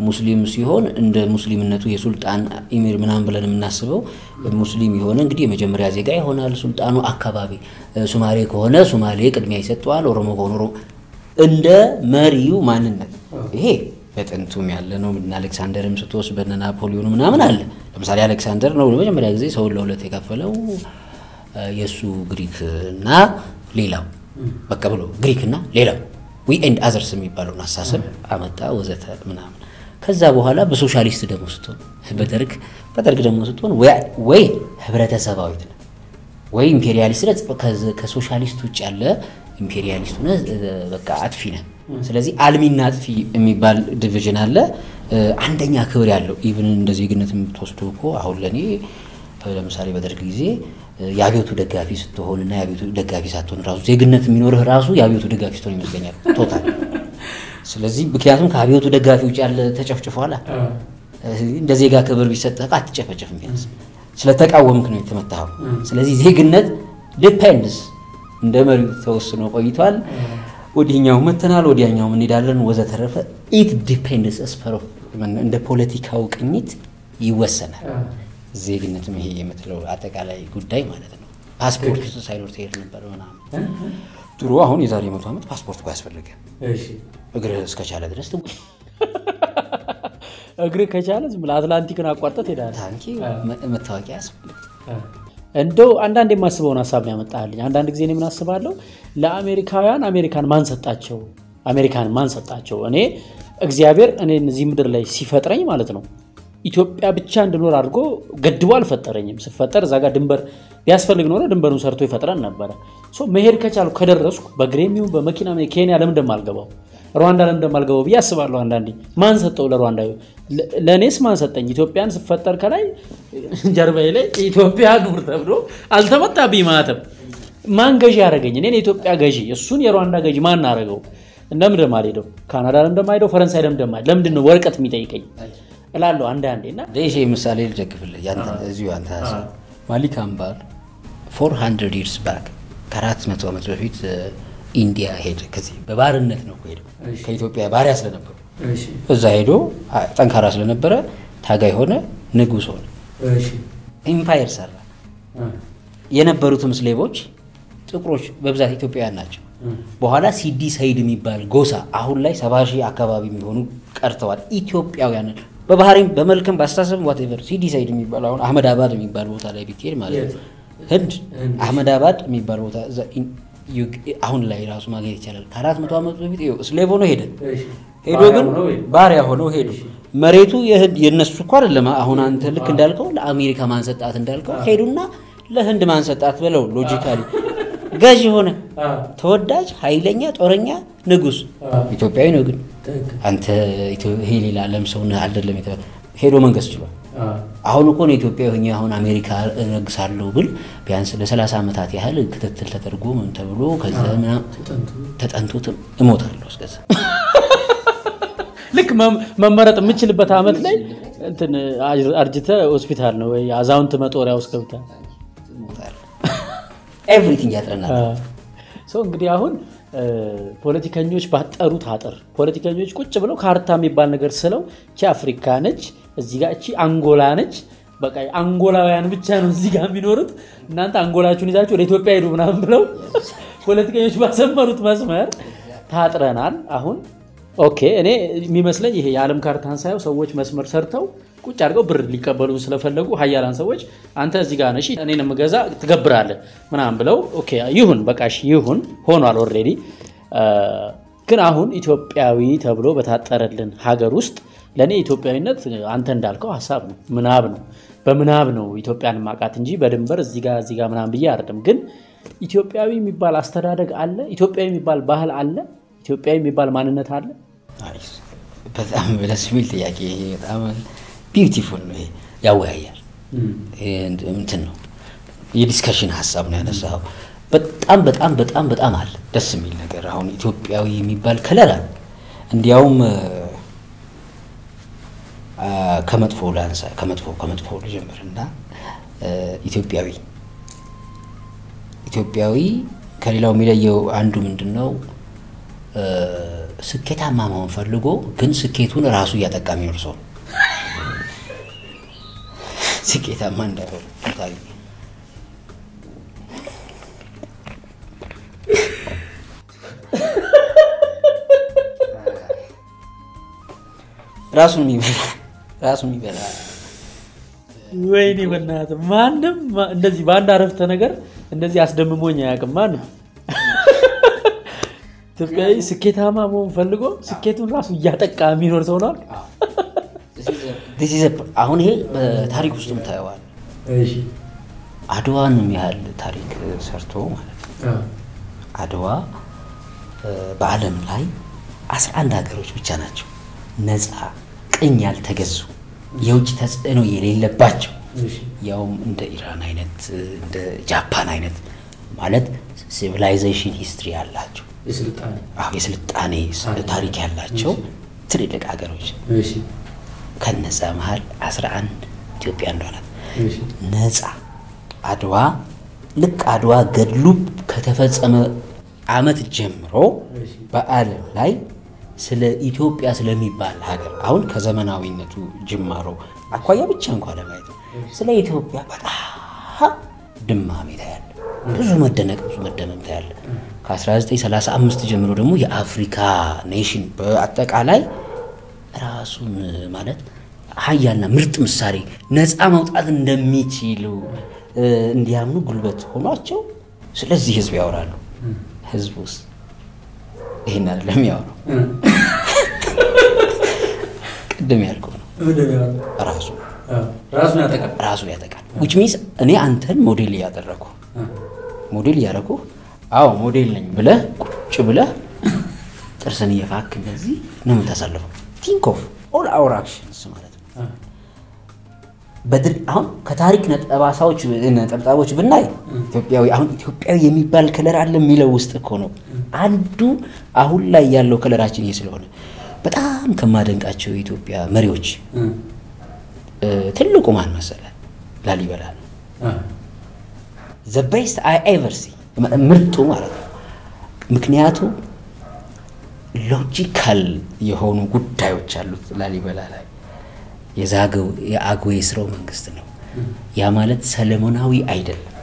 ሙስሊም ሲሆን እንደ ሙስሊምነቱ የሱልጣን ኢሚር ምናምን ብለን የምናስበው ሙስሊም የሆነ እንግዲህ የመጀመሪያ ዜጋ ይሆናል። ሱልጣኑ አካባቢ ሱማሌ ከሆነ ሱማሌ ቅድሚያ ይሰጠዋል። ኦሮሞ ከሆነ ኦሮሞ እንደ መሪው ማንነት ይሄ በጥንቱም ያለ ነው። እነ አሌክሳንደርም ስትወስድ በነ ናፖሊዮን ምናምን አለ። ለምሳሌ አሌክሳንደር ነው ለመጀመሪያ ጊዜ ሰውን ለሁለት የከፈለው የእሱ ግሪክ እና ሌላው በቃ ብሎ ግሪክ እና ሌላው we and others የሚባለውን አስተሳሰብ አመጣ ወዘተ ምናምን። ከዛ በኋላ በሶሻሊስት ደግሞ ስትሆን በደርግ በደርግ ደግሞ ስትሆን ወይ- ህብረተሰባዊት ነው ወይ ኢምፔሪያሊስት ከሶሻሊስት ውጭ ያለ ኢምፔሪያሊስት ሆነ በቃ አጥፊ ነህ። ስለዚህ አልሚና አጥፊ የሚባል division አለ። አንደኛ ክብር ያለው even እንደ ዜግነት የምትወስዱ እኮ አሁን ለእኔ ለምሳሌ በደርግ ጊዜ የአብዮቱ ደጋፊ ስትሆን እና የአብዮቱ ደጋፊ ሳትሆን ራሱ ዜግነት የሚኖርህ ራሱ የአብዮቱ ደጋፊ ስትሆን ይመስለኛል total። ስለዚህ ምክንያቱም ከአብዮቱ ደጋፊ ውጭ ያለ ተጨፍጭፏላ እንደ ዜጋ ክብር ቢሰጥህ አትጨፈጨፍም። ቢያንስ ስለተቃወምክ ነው የተመታኸው። ስለዚህ ዜግነት depends እንደ መሪው ተወስኖ ቆይቷል። ወዲህኛው መተናል፣ ወዲያኛው እንሄዳለን ወዘተረፈ። it depends እንደ ፖለቲካው ቅኝት ይወሰናል። ዜግነትም ይሄ የምትለው አጠቃላይ ጉዳይ ማለት ነው። ፓስፖርት ሳይኖር ትሄድ ነበር ምናምን ድሮ። አሁን የዛሬ መቶ ዓመት ፓስፖርት እኮ ያስፈልጋል። እሺ። እግርህ እስከቻለ ድረስ ትጉ (laughs) እግር ከቻለ ዝም ብለህ አትላንቲክን አቋርጠህ ትሄዳለህ። ታንኪ መታወቂያ ያስፈልጋል። እንደው አንዳንድ የማስበውን ሀሳብ ነው ያመጣልኝ። አንዳንድ ጊዜ እኔ ምን አስባለሁ፣ ለአሜሪካውያን አሜሪካን ማን ሰጣቸው? አሜሪካን ማን ሰጣቸው? እኔ እግዚአብሔር እኔን እዚህ ምድር ላይ ሲፈጥረኝ ማለት ነው ኢትዮጵያ ብቻ እንድኖር አድርጎ ገድቦ አልፈጠረኝም። ስፈጠር እዛ ጋር ድንበር ቢያስፈልግ ኖሮ ድንበሩን ሰርቶ ይፈጥረን ነበረ። መሄድ ከቻልኩ ከደረስኩ በእግሬም በመኪና ኬንያ ለምን እንደማልገባው ሩዋንዳ ለምን እንደማልገባው ብዬ አስባለሁ። አንዳንዴ ማን ሰጠው ለሩዋንዳ? ለእኔስ ማን ሰጠኝ? ኢትዮጵያን ስፈጠር ከላይ ጀርባዬ ላይ ኢትዮጵያ ኑር ተብሎ አልተመጣብኝ ማተም። ማን ገዢ ያደረገኝ? እኔን የኢትዮጵያ ገዢ፣ እሱን የሩዋንዳ ገዢ ማን አደረገው? ለምን እንደማልሄደው ካናዳ ለምን እንደማልሄደው ፈረንሳይ ለምን እንደማልሄድ ለምንድን ነው ወረቀት የሚጠይቀኝ እላለሁ አንዳንዴ እና ይሄ ምሳሌ ልደግፍልህ። ያንተ- እዚሁ አንተ ማሊክ አምባር 400 years back ከአራት መቶ ዓመት በፊት ኢንዲያ ሄደ። ከዚህ በባርነት ነው ሄደው። ከኢትዮጵያ ባሪያ ስለነበሩ። እዛ ሄዶ ጠንካራ ስለነበረ ታጋይ ሆነ፣ ንጉሥ ሆነ፣ ኢምፓየር ሰራ። የነበሩትም slave ኦች ጥቁሮች በብዛት ኢትዮጵያውያን ናቸው። በኋላ ሲዲ ሰይድ የሚባል ጎሳ አሁን ላይ ሰባ ሺህ አካባቢ የሚሆኑ ቀርተዋል። ኢትዮጵያውያን በባህሪም በመልክም በአስተሳሰብም whatever ሲዲ ሰይድ የሚባል አሁን አህመዳባድ የሚባል ቦታ ላይ ቢካሄድ ማለት ነው ህንድ አህመዳባድ የሚባል ቦታ አሁን ላይ ራሱ ማግኘት ይቻላል። ከአራት መቶ ዓመት በፊት slave ሆኖ ሄደ። ሄዶ ግን ባሪያ ሆነው ሄዱ። መሬቱ የህንድ የእነሱ እኮ አይደለም። አሁን አንተ ልክ እንዳልከው ለአሜሪካ ማንሰጣት እንዳልከው ሄዱና ለህንድ ማንሰጣት ብለው logically ገዥ ሆነ። ተወዳጅ፣ ኃይለኛ፣ ጦረኛ ንጉሥ። ኢትዮጵያዊ ነው ግን አንተ ኢትዮ- ይሄ ሌላ ዓለም ሰው አይደለም የተባለ ሄዶ መንገስ ችሏል። አሁን እኮ ነው ኢትዮጵያ ሆኜ አሁን አሜሪካ እነግሳለሁ ብል ቢያንስ ለ30 ዓመታት ያህል ክትትል ተደርጎ ምን ተብሎ ከዛ ምናምን ተጠንቶትም እሞታለሁ እስከዛ ልክ መመረጥ የምችልበት ዓመት ላይ እንትን አርጅተ ሆስፒታል ነው ወይ አዛውንት መጦሪያ ውስጥ ገብታ everything ያጥረናል። ሰው እንግዲህ አሁን ፖለቲከኞች ባጠሩት አጥር ፖለቲከኞች ቁጭ ብለው ካርታ የሚባል ነገር ስለው እቺ አፍሪካ ነች፣ እዚህ ጋር እቺ አንጎላ ነች። በቃ አንጎላውያን ብቻ ነው እዚህ ጋር የሚኖሩት። እናንተ አንጎላችሁን ይዛችሁ ወደ ኢትዮጵያ ሄዱ ምናምን ብለው (laughs) ፖለቲከኞች ባሰመሩት መስመር ታጥረናል። አሁን okay፣ እኔ የሚመስለኝ ይሄ የዓለም ካርታን ሳየው ሰዎች መስመር ሰርተው ቁጭ አድርገው ብር ሊቀበሉ ስለፈለጉ ሀያላን ሰዎች አንተ እዚህ ጋር ነሽ እኔን የምገዛ ትገብራለህ ምናምን ብለው ይሁን በቃ ይሁን ሆኗል already ግን አሁን ኢትዮጵያዊ ተብሎ በታጠረልን ሀገር ውስጥ ለእኔ ኢትዮጵያዊነት አንተ እንዳልከው ሀሳብ ነው ምናብ ነው በምናብ ነው ኢትዮጵያን ማቃት እንጂ በድንበር እዚህ ጋር እዚህ ምናምን ብዬ አይደለም። ግን ኢትዮጵያዊ የሚባል አስተዳደግ አለ ኢትዮጵያዊ የሚባል ባህል አለ ኢትዮጵያዊ የሚባል ማንነት አለ? በጣም ደስ የሚል ጥያቄ በጣም ቢዩቲፉል ነው። ይሄ ያወያያል። እንትን ነው የዲስከሽን ሀሳብ ነው ያነሳው። በጣም በጣም በጣም በጣም አለ ደስ የሚል ነገር። አሁን ኢትዮጵያዊ የሚባል ከለር አለ። እንዲያውም ከመጥፎ ላንሳ ከመጥፎ ከመጥፎ ልጀምርና እ፣ ኢትዮጵያዊ ኢትዮጵያዊ ከሌላው የሚለየው አንዱ ምንድን ነው? ስኬታማ መሆን ፈልጎ ግን ስኬቱን ራሱ እያጠቃ የሚኖር ሰው ነው። ስኬታማ እንዳይሆን ቶታሊ ራሱን የሚበላ ራሱን የሚበላ ወይኔ በእናትህ! ማንም እንደዚህ በአንድ አረፍተ ነገር እንደዚህ አስደምሞኝ አያውቅም። ማንም! ኢትዮጵያዊ ስኬታማ መሆን ፈልጎ ስኬቱን ራሱ እያጠቃ የሚኖር ሰው ነው አሁን ይሄ በታሪክ ውስጥም ታየዋል። አድዋንም ያህል ታሪክ ሰርቶ ማለት ነው። አድዋ በዓለም ላይ 11 ሀገሮች ብቻ ናቸው ነፃ ቅኝ ያልተገዙ የውጭ ተጽዕኖ የሌለባቸው። ያውም እንደ ኢራን አይነት እንደ ጃፓን አይነት ማለት civilization history ያላቸው አዎ፣ የስልጣኔ ታሪክ። ያላቸው ትልልቅ ሀገሮች ከነዛ መሀል 11 ኢትዮጵያ አንዷ ናት። ነፃ አድዋ ልክ አድዋ ገድሉ ከተፈጸመ ዓመት ጀምሮ በዓለም ላይ ስለ ኢትዮጵያ ስለሚባል ሀገር አሁን ከዘመናዊነቱ ጅማሮ አኳያ ብቻ እንኳ ለማየት ስለ ኢትዮጵያ በጣም ድማሜ ታያለ። ብዙ መደነቅ፣ ብዙ መደመም ታያለ። ከ1935 ጀምሮ ደግሞ የአፍሪካ nation በአጠቃላይ ራሱን ማለት ሀያልና ምርጥ ምሳሌ ነፃ መውጣት እንደሚችሉ እንዲያምኑ ጉልበት ሆኗቸው ስለዚህ ህዝብ ያወራሉ። ህዝብ ውስጥ ይህን አይደለም ያወራው፣ ቅድም ያልከው ነው ራሱ ራሱን ያጠቃል። which means እኔ አንተን ሞዴል እያደረኩ ሞዴል እያደረኩ አዎ ሞዴል ነኝ ብለህ ቁጭ ብለህ ጥርስን እየፋክ እንደዚህ ነው የምታሳልፈው። think of all our actions ማለት ነው። አሁን ከታሪክ ነጠባሳዎች ነጠብጣቦች ብናይ ኢትዮጵያዊ አሁን ኢትዮጵያዊ የሚባል color አለ የሚለው ውስጥ እኮ ነው አንዱ አሁን ላይ ያለው color ኣችን ይሄ ስለሆነ በጣም ከማደንቃቸው የኢትዮጵያ መሪዎች ትልቁ ማን መሰለ? ላሊበላ ነው። the best I ever see ምርጡ ማለት ነው። ምክንያቱም logical የሆኑ ጉዳዮች አሉት ላሊበላ ላይ የዛጉዌ የአገው የስርወ መንግስት ነው። ያ ማለት ሰለሞናዊ አይደለም።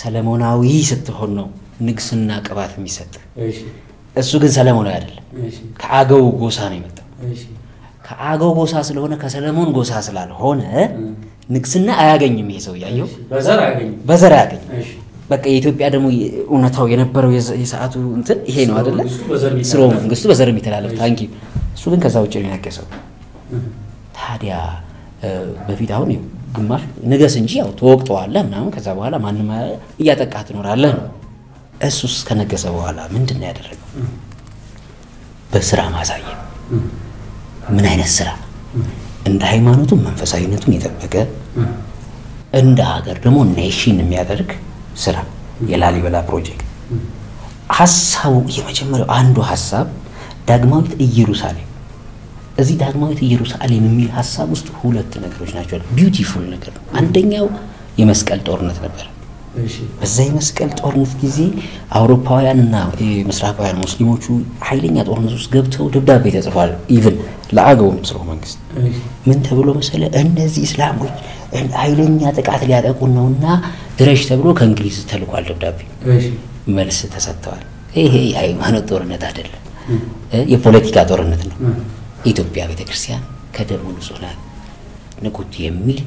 ሰለሞናዊ ስትሆን ነው ንግስና ቅባት የሚሰጥ። እሱ ግን ሰለሞናዊ አይደለም። ከአገው ጎሳ ነው የመጣው። ከአገው ጎሳ ስለሆነ ከሰለሞን ጎሳ ስላልሆነ ንግስና አያገኝም። ይሄ ሰው ያየው በዘር አያገኝም። በቃ የኢትዮጵያ ደግሞ እውነታው የነበረው የሰዓቱ እንትን ይሄ ነው አይደለ? ስርወ መንግስቱ በዘር የሚተላለፍ ታንኪ። እሱ ግን ከዛ ውጭ ነው የነገሰው። ታዲያ በፊት አሁን ግማሽ ንገስ እንጂ ያው ተወቅጠዋለህ ምናምን፣ ከዛ በኋላ ማንም እያጠቃህ ትኖራለህ ነው። እሱስ ከነገሰ በኋላ ምንድን ነው ያደረገው? በስራ ማሳየት። ምን አይነት ስራ? እንደ ሃይማኖቱም መንፈሳዊነቱን የጠበቀ እንደ ሀገር ደግሞ nation የሚያደርግ ስራ የላሊበላ ፕሮጀክት ሀሳቡ የመጀመሪያው አንዱ ሀሳብ ዳግማዊት ኢየሩሳሌም እዚህ ዳግማዊት ኢየሩሳሌም የሚል ሀሳብ ውስጥ ሁለት ነገሮች ናቸው። beautiful ነገር ነው። አንደኛው የመስቀል ጦርነት ነበር። በዛ የመስቀል ጦርነት ጊዜ አውሮፓውያንና ምስራቃውያን ሙስሊሞቹ ኃይለኛ ጦርነት ውስጥ ገብተው ደብዳቤ ተጽፏል። even ለአገው ስርወ መንግስት ምን ተብሎ መሰለ፣ እነዚህ እስላሞች ኃይለኛ ጥቃት ሊያጠቁን ነውና ድረሽ ተብሎ ከእንግሊዝ ተልኳል ደብዳቤ። መልስ ተሰጥተዋል። ይሄ የሃይማኖት ጦርነት አይደለም፣ የፖለቲካ ጦርነት ነው። የኢትዮጵያ ቤተክርስቲያን ከደሙ ንጹህ ናት ንጽህት የሚል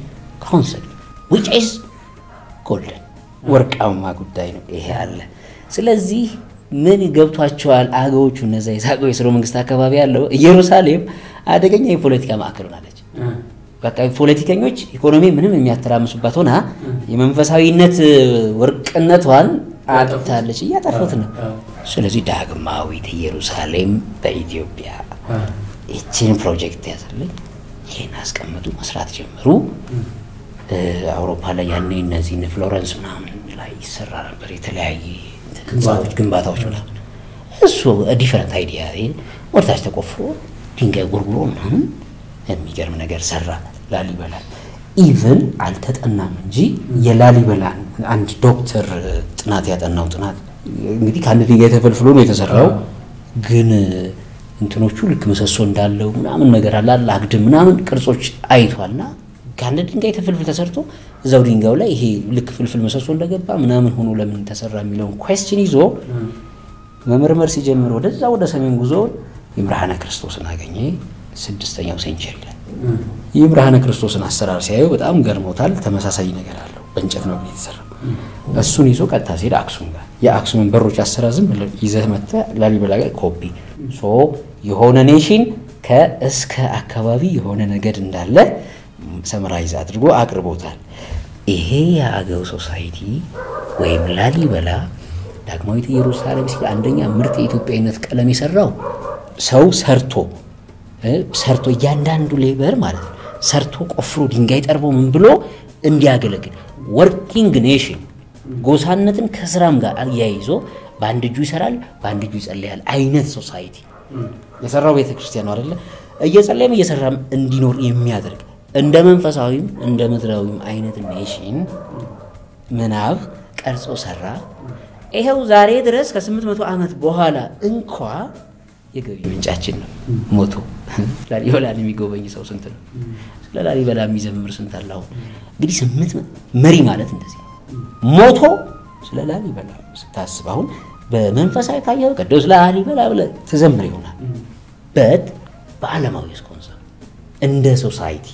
concept which is golden ወርቃማ ጉዳይ ነው። ይሄ አለ። ስለዚህ ምን ገብቷቸዋል አገዎቹ እነዛ የዛጉዌው የስርወ መንግስት አካባቢ ያለው ኢየሩሳሌም አደገኛ የፖለቲካ ማዕከል ሆናለች። በቃ ፖለቲከኞች ኢኮኖሚ ምንም የሚያተራምሱባት ሆና የመንፈሳዊነት ወርቅነቷን አጥታለች፣ እያጠፉት ነው። ስለዚህ ዳግማዊት ኢየሩሳሌም በኢትዮጵያ ይችን ፕሮጀክት ያዘልኝ፣ ይህን አስቀምጡ፣ መስራት ጀመሩ። አውሮፓ ላይ ያኔ እነዚህ ፍሎረንስ ምናምን ላይ ይሰራ ነበር የተለያየ ህንፃዎች፣ ግንባታዎች ምናምን። እሱ different idea ወደታች ተቆፍሮ ድንጋይ ጎርጉሮ ምናምን የሚገርም ነገር ሰራ ላሊበላ። even አልተጠናም እንጂ የላሊበላን አንድ ዶክተር ጥናት ያጠናው ጥናት እንግዲህ ከአንድ ድንጋይ ተፈልፍሎ ነው የተሰራው ግን እንትኖቹ ልክ ምሰሶ እንዳለው ምናምን ነገር አለ አግድም ምናምን ቅርጾች አይቷልና ከአንድ ድንጋይ ተፈልፍሎ ተሰርቶ እዛው ድንጋዩ ላይ ይሄ ልክ ፍልፍል ምሰሶ እንደገባ ምናምን ሆኖ ለምን ተሰራ የሚለውን question ይዞ መመርመር ሲጀምር ወደዛ ወደ ሰሜን ጉዞውን የብርሃነ ክርስቶስን አገኘ። ስድስተኛው century ላይ ይህ ብርሃነ ክርስቶስን አሰራር ሲያዩ በጣም ገርሞታል። ተመሳሳይ ነገር አለው በእንጨት ነው የተሰራው። እሱን ይዞ ቀጥታ ሲሄድ አክሱም ጋር የአክሱምን በሮች አሰራር ዝም ይዘህ መጥተህ ላሊበላ ጋር copy so የሆነ nation ከእስከ አካባቢ የሆነ ነገድ እንዳለ summarize አድርጎ አቅርቦታል። ይሄ የአገው society ወይም ላሊበላ ዳግማዊት ኢየሩሳሌም ሲል አንደኛ ምርጥ የኢትዮጵያዊነት ቀለም የሰራው ሰው ሰርቶ ሰርቶ እያንዳንዱ labor ማለት ነው ሰርቶ ቆፍሮ ድንጋይ ጠርቦ ምን ብሎ እንዲያገለግል working nation ጎሳነትን ከስራም ጋር አያይዞ በአንድ እጁ ይሰራል፣ በአንድ እጁ ይጸለያል አይነት society የሰራው ቤተክርስቲያን ነው አይደለ? እየጸለየም እየሰራም እንዲኖር የሚያደርግ እንደ መንፈሳዊም እንደ ምድራዊም አይነት nation ምናብ ቀርጾ ሰራ። ይኸው ዛሬ ድረስ ከ800 ዓመት በኋላ እንኳ የገቢ ምንጫችን ነው። ሞቶ (laughs) ላሊበላን የሚጎበኝ ሰው ስንት ነው? ስለ ላሊበላ የሚዘምር ስንት አለ? አሁን እንግዲህ ስምንት መሪ ማለት እንደዚህ ሞቶ ስለ ላሊበላ ስታስብ አሁን በመንፈሳዊ ካየው ቅዱስ ላሊበላ ብለህ ትዘምር ይሆናል። but በዓለማዊ concept እንደ society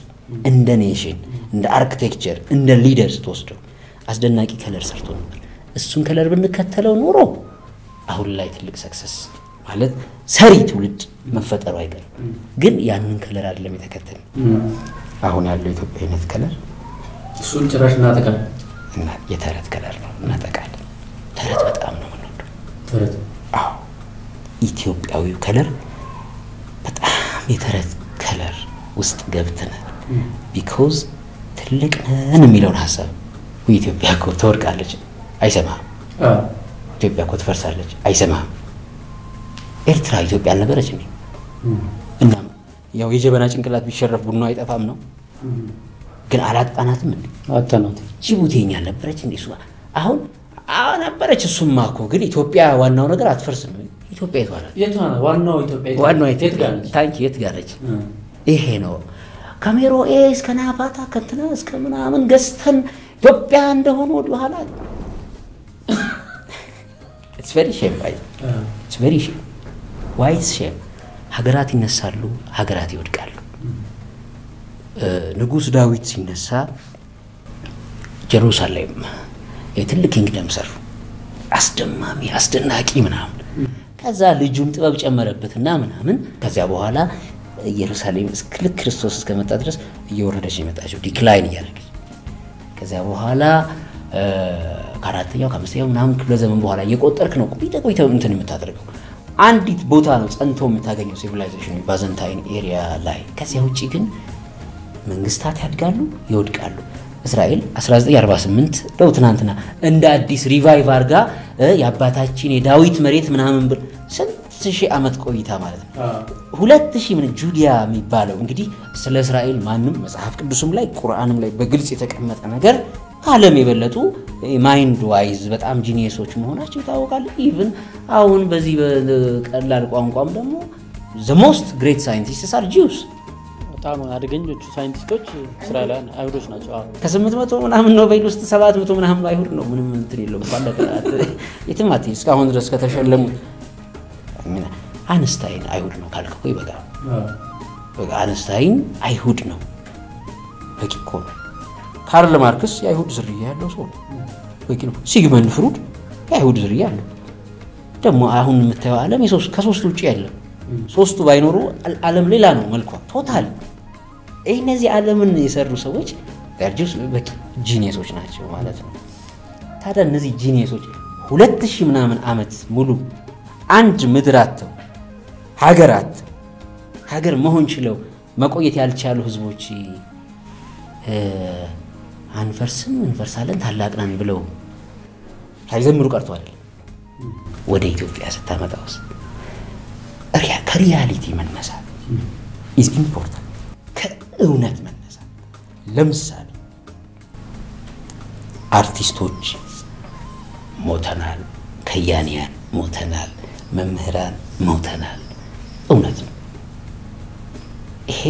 እንደ nation እንደ architecture እንደ leader ስትወስደው አስደናቂ color ሰርቶ ነበር። እሱን color ብንከተለው ኖሮ አሁን ላይ ትልቅ success ማለት ሰሪ ትውልድ መፈጠሩ አይቀርም። ግን ያንን color አይደለም የተከተል አሁን ያለው ኢትዮጵያዊነት color እሱን ጭራሽ እናጠቃልል። እና የተረት color ነው እናጠቃልል። ተረት በጣም ነው የምንወደው። ተረት አዎ ኢትዮጵያዊው color በጣም የተረት color ውስጥ ገብተናል። because ትልቅ ነን የሚለውን ሀሳብ ኢትዮጵያ እኮ ትወድቃለች፣ አይሰማህም። ኢትዮጵያ እኮ ትፈርሳለች፣ አይሰማህም። ኤርትራ ኢትዮጵያ አልነበረች እንዴ? እና ያው የጀበና ጭንቅላት ቢሸረፍ ቡና አይጠፋም ነው። ግን አላጣናትም እንዴ? አተናት ጅቡቲ የኛ አልነበረች እንዴ? አሁን አዎ ነበረች። እሱማ እኮ ግን ኢትዮጵያ ዋናው ነገር አትፈርስም። ኢትዮጵያ? የት ሆነ? ዋናው ኢትዮጵያ? ታንኪ የት? እ። ይሄ ነው ከሜሮኤ እስከ ናፋታ ከንትና እስከ ምናምን ገዝተን ኢትዮጵያ እንደሆነ ወደኋላ ኢትስ ቬሪ ሼም ኢትስ ቬሪ ሼም ዋይስ ሼም ሀገራት ይነሳሉ ሀገራት ይወድቃሉ። ንጉሥ ዳዊት ሲነሳ ጀሩሳሌም የትልቅ ኪንግደም ሰሩ። አስደማሚ አስደናቂ ምናምን። ከዛ ልጁም ጥበብ ጨመረበትና ምናምን ከዚያ በኋላ ኢየሩሳሌም ልክ ክርስቶስ እስከመጣ ድረስ እየወረደች የመጣችው decline እያደረገች። ከዚያ በኋላ ከአራተኛው ከአምስተኛው ምናምን ክፍለ ዘመን በኋላ እየቆጠርክ ነው። ቆይተ ቆይተ እንትን የምታደርገው አንዲት ቦታ ነው ጸንቶ የምታገኘው civilization Byzantine area ላይ። ከዚያ ውጭ ግን መንግስታት ያድጋሉ ይወድቃሉ። እስራኤል 1948 ነው ትናንትና። እንደ አዲስ revive አርጋ የአባታችን የዳዊት መሬት ምናምን ብር ስንት ሺህ ዓመት ቆይታ ማለት ነው። ሁለት ሺህ ምን Judea የሚባለው እንግዲህ ስለ እስራኤል ማንም መጽሐፍ ቅዱስም ላይ ቁርአንም ላይ በግልጽ የተቀመጠ ነገር ከዓለም የበለጡ mind wise በጣም genius ኦች መሆናቸው ይታወቃል። even አሁን በዚህ በቀላል ቋንቋም ደግሞ the most great scientists are Jews በጣም አደገኞቹ scientist ኦች እስራኤላውያን አይሁዶች ናቸው። ከስምንት መቶ ምናምን ኖቤል ውስጥ ሰባት መቶ ምናምን አይሁድ ነው። ምንም እንትን የለውም። አለቀ። የትም አትሄድ። እስካሁን ድረስ ከተሸለሙት አንስታይን አይሁድ ነው ካልክ እኮ ይበቃል። አንስታይን አይሁድ ነው በቂ እኮ ነው። ካርል ማርክስ የአይሁድ ዝርያ ያለው ሰው ነው ሲግመንድ ፍሮይድ የአይሁድ ዝርያ ያለው ደግሞ አሁን የምታየው ዓለም ከሶስት ውጭ ያለም ሶስቱ ባይኖሩ ዓለም ሌላ ነው መልኳ total። ይህ እነዚህ ዓለምን የሰሩ ሰዎች Jews በቂ genius ኦች ናቸው ማለት ነው። ታዲያ እነዚህ genius ኦች ሁለት ሺህ ምናምን ዓመት ሙሉ አንድ ምድር አጥተው ሀገር አጥተው ሀገር መሆን ችለው መቆየት ያልቻሉ ህዝቦች አንፈርስም እንፈርሳለን ታላቅ ነን ብለው ሳይዘምሩ ቀርቶ አይደለም ወደ ኢትዮጵያ ስታመጣ ውስጥ ሪያ- ከ reality መነሳት is important ከእውነት መነሳት። ለምሳሌ አርቲስቶች ሞተናል ከያንያን ሞተናል መምህራን ሞተናል። እውነት ነው። ይሄ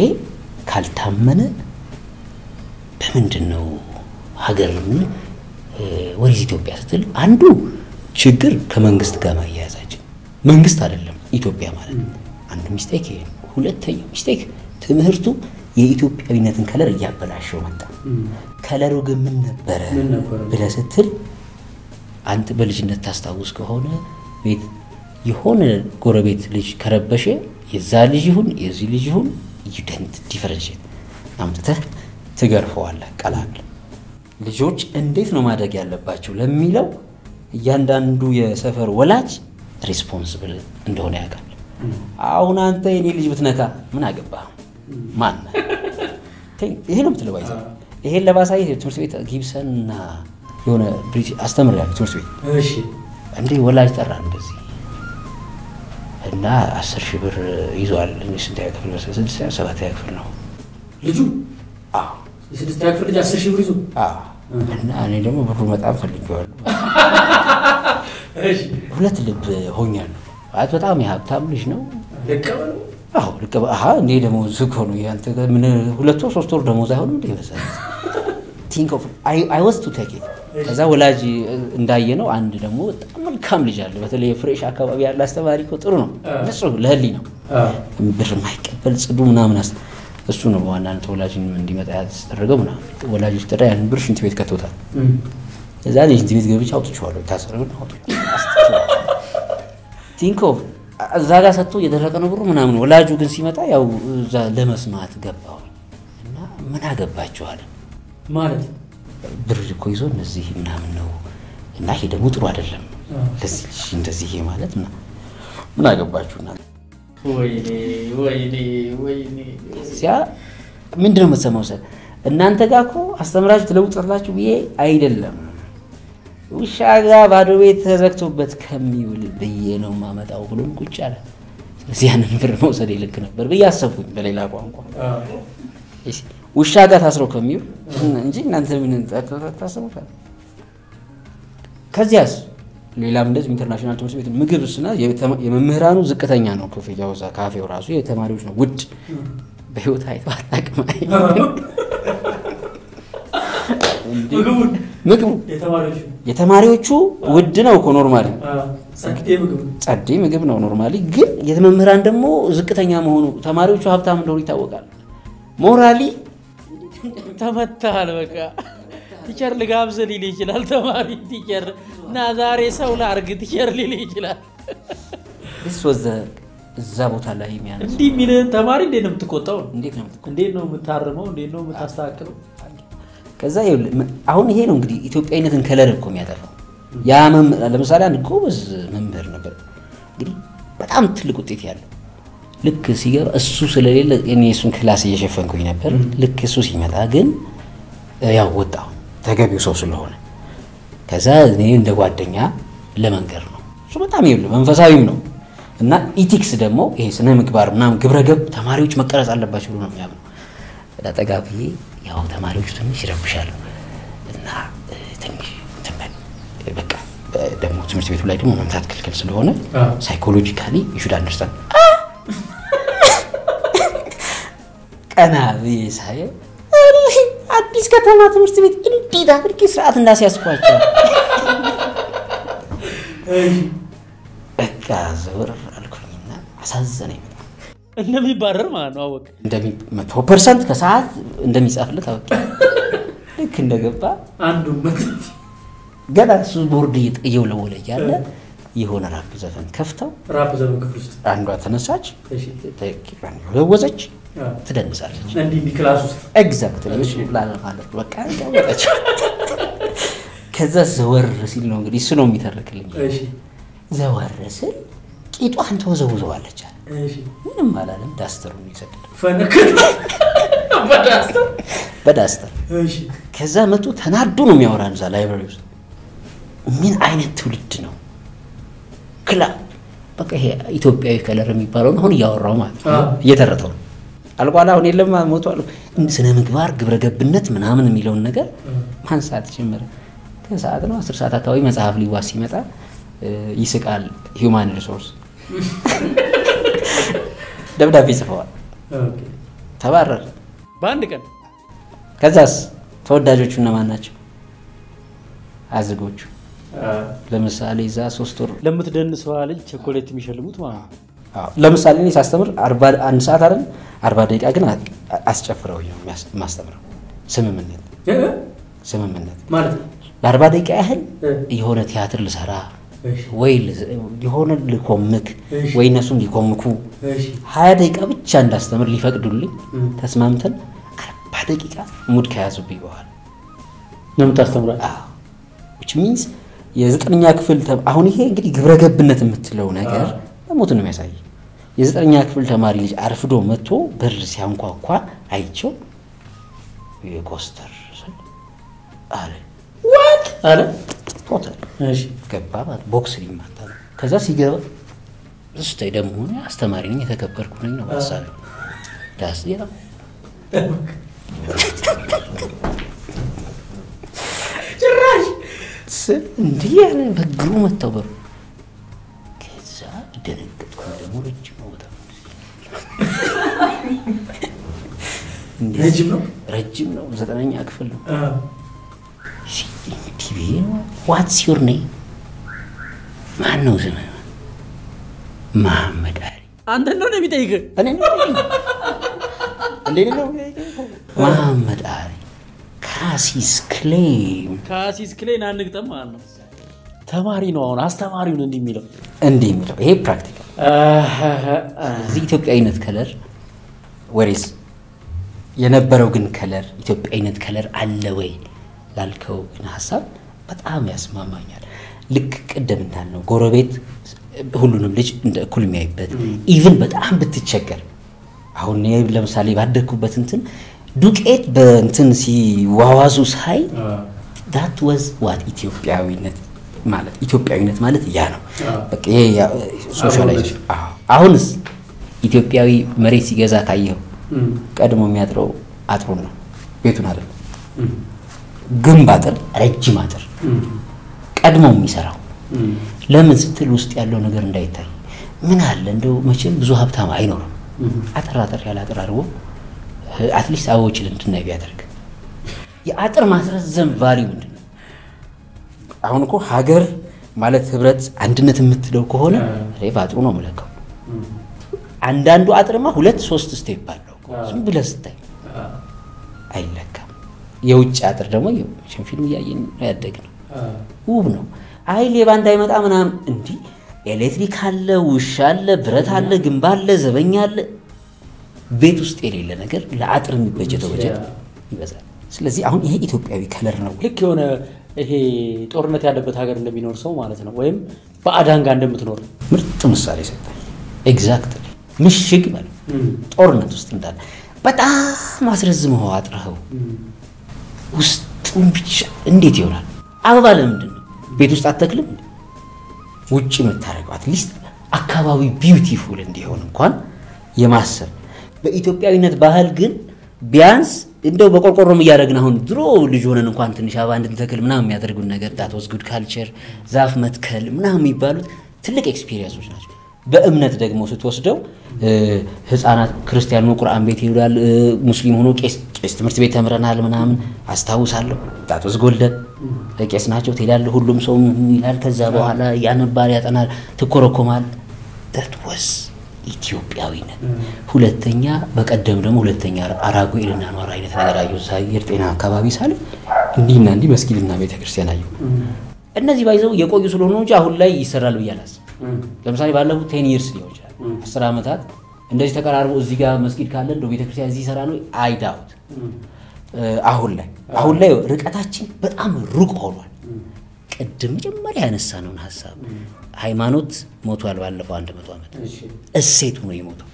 ካልታመነ በምንድን ነው ሀገርን ወደዚ ኢትዮጵያ ስትል አንዱ ችግር ከመንግስት ጋር ማያያዛችን መንግስት አይደለም ኢትዮጵያ ማለት ነው። አንዱ mistake ይሄ ነው። ሁለተኛው mistake ትምህርቱ የኢትዮጵያዊነትን color እያበላሸው መጣ። color ኡ ግን ምን ነበረ? ብለህ ስትል አንተ በልጅነት ታስታውስ ከሆነ ቤት የሆነ ጎረቤት ልጅ ከረበሸ የዛ ልጅ ይሁን የዚህ ልጅ ይሁን ዩደንት ዲፈረንሽት አምጥተህ ትገርፈዋለህ። ቀላል ልጆች እንዴት ነው ማደግ ያለባቸው ለሚለው እያንዳንዱ የሰፈር ወላጅ ሪስፖንስብል እንደሆነ ያውቃል። አሁን አንተ የኔ ልጅ ብትነካ ምን አገባ ማን ይሄ ነው ምትለው ይዘ ይሄን ለማሳየት ትምህርት ቤት ጊብሰን እና የሆነ ብሪቲ- አስተምሬያለሁ ትምህርት ቤት። እሺ። እንዴ ወላጅ ጠራ እንደዚህ እና አስር ሺህ ብር ይዟል። ስንተኛ ክፍል መሰለህ? ስድስተኛ ሰባተኛ ክፍል ነው። ልጁ? አዎ። የስድስተኛ ክፍል ልጅ አስር ሺህ ብር ይዞ እና እኔ ደግሞ ብሩ በጣም ፈልጌዋለሁ። (laughs) እሺ ሁለት ልብ ሆኛለሁ። ማለት በጣም የሀብታም ልጅ ነው። አዎ ልቀበ አሀ እንዴ ደሞዝ ነው ያንተ ምን ሁለት ወር ሶስት ወር ደሞዝ አይሆንም እንዴ መሰለህ? think of I was to take it ከዛ ወላጅ እንዳየ ነው። አንድ ደግሞ በጣም መልካም ልጅ አለ። በተለይ fresh አካባቢ ያለ አስተማሪ እኮ ጥሩ ነው፣ ንጹህ ህሊና ነው ብር የማይቀበል ጽዱ ምናምን እሱ ነው በዋናነት ወላጅን እንዲመጣ ያስደረገው ምናምን። ወላጆች ጠዳ ያንን ብር ሽንት ቤት ከተውታል። እዛ እኔ ሽንት ቤት ገብቼ አውጥቼዋለሁ። ታሰረውን think of እዛ ጋር ሰጥቶ እየደረቀ ነው ብሩ ምናምን። ወላጁ ግን ሲመጣ ያው እዛ ለመስማት ገባው እና ምን አገባችኋል ማለት? ብር እኮ ይዞ እነዚህ ምናምን ነው እና ይሄ ደግሞ ጥሩ አይደለም። ለዚህ እንደዚህ ይሄ ማለት ምን አገባችሁና ምንድን ነው የምትሰማው? ሰ እናንተ ጋር እኮ አስተምራችሁ ትለውጣላችሁ ብዬ አይደለም ውሻ ጋር ባዶ ቤት ተዘግቶበት ከሚውል ብዬ ነው ማመጣው ብሎም ቁጭ አለ። ስለዚህ ያንን ብር መውሰድ ልክ ነበር ብዬ አሰብኩኝ። በሌላ ቋንቋ ውሻ ጋር ታስረው ከሚውል እንጂ እናንተ ምን ታስቡታል? ከዚያስ ሌላም እንደዚህ international ትምህርት ቤት ምግብ ስና የመምህራኑ ዝቅተኛ ነው ክፍያው፣ እዛ ካፌው ራሱ የተማሪዎች ነው ውድ። በህይወት አታውቅም። ምግቡን ምግቡ የተማሪዎቹ የተማሪዎቹ ውድ ነው እኮ normally ጸዴ ምግብ ነው normally። ግን የመምህራን ደግሞ ዝቅተኛ መሆኑ ተማሪዎቹ ሀብታም እንደሆኑ ይታወቃል። morally ተመታል። በቃ teacher ልጋብዝ ሊል ይችላል ተማሪ teacher እና ዛሬ ሰው ላርግ teacher ሊል ይችላል። እዛ ቦታ ላይ የሚያነሱ እንዲህ የሚልህን ተማሪ እንዴት ነው የምትቆጣው? እንዴት ነው የምታርመው? እንዴት ነው የምታስተካክለው? ከዛ አሁን ይሄ ነው እንግዲህ ኢትዮጵያዊነትን color እኮ የሚያጠፋው። ያ ለምሳሌ አንድ ጎበዝ መምህር ነበር እንግዲህ በጣም ትልቅ ውጤት ያለው ልክ ሲገባ እሱ ስለሌለ እኔ እሱን class እየሸፈንኩኝ ነበር። ልክ እሱ ሲመጣ ግን ያው ወጣሁ ተገቢው ሰው ስለሆነ። ከዛ እኔ እንደ ጓደኛ ለመንገር ነው። እሱ በጣም ይኸውልህ መንፈሳዊም ነው። እና ethics ደግሞ ይሄ ስነ ምግባር ምናምን ግብረገብ ተማሪዎች መቀረጽ አለባቸው ብሎ ነው የሚያምነው። ጠጋ ብዬ ያው ተማሪዎቹ ትንሽ ይረብሻሉ። እና ትንሽ በቃ ደግሞ ትምህርት ቤቱ ላይ ደግሞ መምታት ክልክል ስለሆነ psychologically should understand ቀና ብዬ እኔ አዲስ ከተማ ትምህርት ቤት እንዴት አድርጌ ስርዓት እንዳስያዝኳቸው በቃ ዘወር አልኩኝና አሳዘነኝ በጣም። እንደሚባረር ማለት ነው። አወቅ መቶ percent ከሰዓት እንደሚጻፍለት አውቄ ልክ እንደገባ አንዱ ገና እሱ ቦርድ እየወለወለ እያለ የሆነ ራፕ ዘፈን ከፍተው ራፕ ዘመን ክፍል ውስጥ አንዷ ተነሳች፣ አዎ። ትደንሳለች። እንዲህ እንዲህ class ውስጥ exact እሱ ማለት በቃ ያወጣች። ከዛ ዘወር ሲል ነው እንግዲህ እሱ ነው የሚተርክልኝ። ዘወር ስል ቂጧን ትወዘውዘዋለች አለ። ምንም አላለም። duster ኡን ፈነከት (laughs) በ duster? ከዛ መጡ። ተናዶ ነው የሚያወራን እዛ library ውስጥ። ምን አይነት ትውልድ ነው? ክላ በቃ ይሄ ኢትዮጵያዊ color የሚባለውን አሁን እያወራው ማለት ነው። እየተረተው ነው አልቋላ አሁን የለም ሞቷል። ስነ ምግባር ግብረ ገብነት ምናምን የሚለውን ነገር ማንሳት ጀመረ። ከሰዓት ነው አስር ሰዓት አካባቢ መጽሐፍ ሊዋስ ሲመጣ ይስቃል human resource። ደብዳቤ ጽፈዋል። okay። ተባረረ። በአንድ ቀን? ከዛስ ተወዳጆቹ እነማን ናቸው? አዝጎቹ። ለምሳሌ እዛ ሶስት ወር ለምትደንሰዋ ልጅ ቸኮሌት የሚሸልሙት ማለት ነው። ለምሳሌ እኔ ሳስተምር አንድ ሰዓት አይደል? አርባ ደቂቃ ግን አስጨፍረው የማስተምረው። ስምምነት? ስምምነት። ማለት? ነው። ለአርባ ደቂቃ ያህል የሆነ ቲያትር ልሰራ ወይ የሆነ ልኮምክ እሺ። ወይ እነሱም ሊኮምኩ ሀያ ደቂቃ ብቻ እንዳስተምር ሊፈቅዱልኝ ተስማምተን አርባ ደቂቃ mood ከያዙብኝ በኋላ። ነው የምታስተምራል። which means የዘጠነኛ ክፍል አሁን ይሄ እንግዲህ ግብረ ገብነት የምትለው ነገር ሞትን ነው የሚያሳይ። የዘጠነኛ ክፍል ተማሪ ልጅ አርፍዶ መጥቶ በር ሲያንኳኳ አይቸው የኮስተር አለ። ዋት አለ። ቶታል። ገባ ማለት ቦክስ ሊማታ ነው። ከዛ ሲገባ ስታይ ደግሞ እኔ አስተማሪ ነኝ የተከበርኩ ነኝ ነው ሀሳቢ ዳስ ጌታ ጭራሽ! እንዲህ ያለ በግሩ መታው በሩ ረጅም ነው? ረጅም ነው። ዘጠነኛ ክፍል ነው። ቲቪ ዋትስ ዩር ኔም ማን ነው ስምህ? መሐመድ አሊ። አንተ ነው የሚጠይቅህ እኔ ነው እንዴት ነው? መሐመድ አሊ። ካሲስ ክሌም ከአሲስ ክሌን አንግጠም ማለት ነው። ተማሪ ነው አሁን አስተማሪውን እንዲህ የሚለው። እንዲህ የሚለው። ይሄ ፕራክቲካል እዚህ ኢትዮጵያዊነት ከለር ወሬስ የነበረው ግን ከለር ኢትዮጵያዊነት ከለር አለ ወይ ላልከው ግን ሀሳብ በጣም ያስማማኛል። ልክ ቅድም እንዳልነው ጎረቤት ሁሉንም ልጅ እንደ እኩል የሚያይበት ኢቭን በጣም ብትቸገር አሁን ለምሳሌ ባደግኩበት እንትን ዱቄት በእንትን ሲዋዋዙ ሳይ ዳት ወዝ ዋት ኢትዮጵያዊነት ማለት ኢትዮጵያዊነት ማለት ያ ነው። በቃ ይሄ ያ- socialize አዎ። አሁንስ ኢትዮጵያዊ መሬት ሲገዛ ካየው ቀድሞ የሚያጥረው አጥሩን ነው ቤቱን አይደለም። ግንብ አጥር፣ ረጅም አጥር ቀድሞ የሚሰራው ለምን ስትል ውስጥ ያለው ነገር እንዳይታይ ምን አለ እንደው መቼም ብዙ ሀብታም አይኖርም። አጠር አጠር ያለ አጥር አድርጎ at least አበቦችን እንድናይ ቢያደርግ የአጥር ማስረዘም value ምንድን ነው? አሁን እኮ ሀገር ማለት ህብረት፣ አንድነት የምትለው ከሆነ በአጥሩ ነው የምለካው። አንዳንዱ አጥርማ ሁለት ሶስት step አለው ዝም ብለህ ስታይ አይለካም። የውጭ አጥር ደግሞ መቼም ፊልም እያየን ያደግነው ውብ ነው። አይ ሌባ እንዳይመጣ ምናምን እንዲህ ኤሌክትሪክ አለ፣ ውሻ አለ፣ ብረት አለ፣ ግንብ አለ፣ ዘበኛ አለ። ቤት ውስጥ የሌለ ነገር ለአጥር የሚበጀተው በጀት ይበዛል። ስለዚህ አሁን ይሄ ኢትዮጵያዊ color ነው። ልክ የሆነ ይሄ ጦርነት ያለበት ሀገር እንደሚኖር ሰው ማለት ነው፣ ወይም በአዳን ጋር እንደምትኖር ምርጥ ምሳሌ ሰጠኝ። exactly ምሽግ በለው ጦርነት ውስጥ እንዳለ በጣም አስረዝመው አጥረኸው ውስጡን ብቻ እንዴት ይሆናል? አበባ ለምንድን ነው ቤት ውስጥ አትተክልም? ውጭ የምታደርገው at least አካባቢ beautiful እንዲሆን እንኳን የማሰብ በኢትዮጵያዊነት ባህል ግን ቢያንስ እንደው በቆርቆሮም እያደረግን አሁን ድሮ ልጅ ሆነን እንኳን ትንሽ አበባ እንድንተክል ምናምን የሚያደርጉን ነገር that was good culture ዛፍ መትከል ምናምን የሚባሉት ትልቅ experience ኦች ናቸው። በእምነት ደግሞ ስትወስደው ህፃናት ክርስቲያን ሆኖ ቁርአን ቤት ይውላል፣ ሙስሊም ሆኖ ቄስ ትምህርት ቤት ተምረናል ምናምን አስታውሳለሁ። was golden ቄስ ናቸው ትሄዳለህ፣ ሁሉም ሰው ይላል። ከዛ በኋላ ያነባል፣ ያጠናል፣ ትኮረኮማል። that was ኢትዮጵያዊነት። ሁለተኛ በቀደም ደግሞ ሁለተኛ ራጉኤልና አኑዋር አይነት ነገር አየሁ። እዛ አየር ጤና አካባቢ ሳለ እንዲህና እንዲህ መስጊድና ቤተክርስቲያን አየሁ። እነዚህ by the way የቆዩ ስለሆኑ እንጂ አሁን ላይ ይሰራል ብዬ አላስብም። ለምሳሌ ባለፉት ten years ሊሆን ይችላል አስር ዓመታት እንደዚህ ተቀራርቦ እዚህ ጋር መስጊድ ካለ እንደ ቤተክርስቲያን እዚህ ይሰራል ወይ አይዳውት። አሁን ላይ አሁን ላይ ርቀታችን በጣም ሩቅ ሆኗል። ቅድም መጀመሪያ ያነሳነውን ሀሳብ ሃይማኖት ሞቷል። ባለፈው አንድ መቶ ዓመት እሴቱ ነው የሞተው።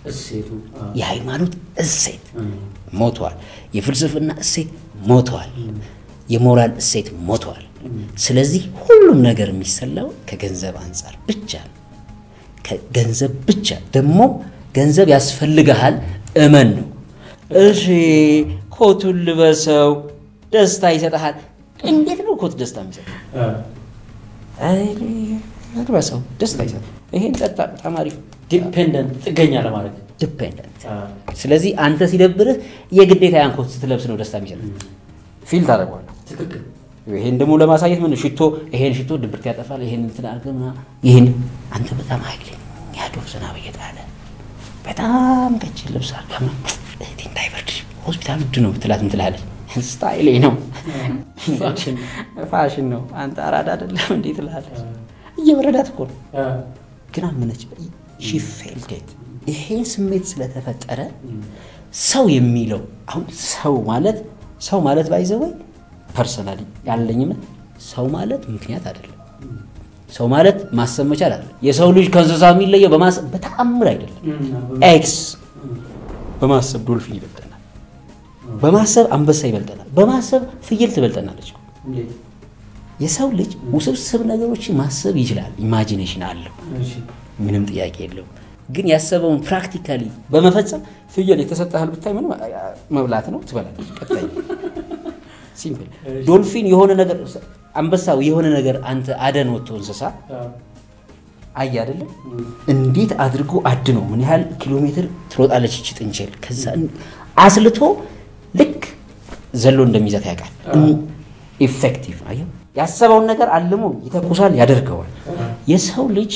የሃይማኖት እሴት ሞተዋል። የፍልስፍና እሴት ሞተዋል። የሞራል እሴት ሞተዋል። ስለዚህ ሁሉም ነገር የሚሰላው ከገንዘብ አንጻር ብቻ ነው። ከገንዘብ ብቻ ደግሞ ገንዘብ ያስፈልግሃል እመን ነው። እሺ ኮቱን ልበሰው ደስታ ይሰጥሃል። እንዴት ነው ኮት ደስታ የሚሰጥ? ልበሰው ደስታ ይሰጥ። ይሄን ጠጣ፣ በጣም አሪፍ dependent ጥገኛ ለማድረግ dependent። ስለዚህ አንተ ሲደብርህ የግዴታ ያን ኮት ስትለብስ ነው ደስታ የሚሰጥ። feel ታደርገዋለህ። ትክክል። ይሄን ደግሞ ለማሳየት ምን ሽቶ ይሄን ሽቶ ድብርት ያጠፋል። ይሄን እንትን አድርገህ ምናምን ይሄን አንተ በጣም ኃይለኛ ዶፍ ዝናብ እየጣለ በጣም ቀጭን ልብስ አድርገህ እህቴ እንዳይበርድሽ ሆስፒታል ውድ ነው ብትላት ምን ትላለች? ስታይሌ ነው ፋሽን ነው አንተ አራዳ አይደለም እንዴ ትላለች። እየበረዳት እኮ ነው ግን አመነች። she felt it ይሄን ስሜት ስለተፈጠረ ሰው የሚለው አሁን ሰው ማለት ሰው ማለት by the way personally ያለኝም ሰው ማለት ምክንያት አይደለም። ሰው ማለት ማሰብ መቻል አይደለም። የሰው ልጅ ከእንስሳ የሚለየው በማሰብ በተአምር አይደለም። ex በማሰብ ዶልፊን ይበልጠናል። በማሰብ አንበሳ ይበልጠናል። በማሰብ ፍየል ትበልጠናለች። የሰው ልጅ ውስብስብ ነገሮችን ማሰብ ይችላል። imagination አለው፣ ምንም ጥያቄ የለውም። ግን ያሰበውን practically በመፈጸም ፍየል የተሰጠህል ብታይ ምንም መብላት ነው ትበላለች። ቀጣይ simple ዶልፊን የሆነ ነገር አንበሳው የሆነ ነገር አንተ አደን ወጥቶ እንስሳ? አይ አይደለም እንዴት አድርጎ አድነው ምን ያህል ኪሎ ሜትር ትሮጣለች እቺ ጥንቸል? ከዛ አስልቶ ልክ ዘሎ እንደሚይዛት ያውቃል። effective አየው ያሰበውን ነገር አልሞ ይተኩሳል ያደርገዋል። የሰው ልጅ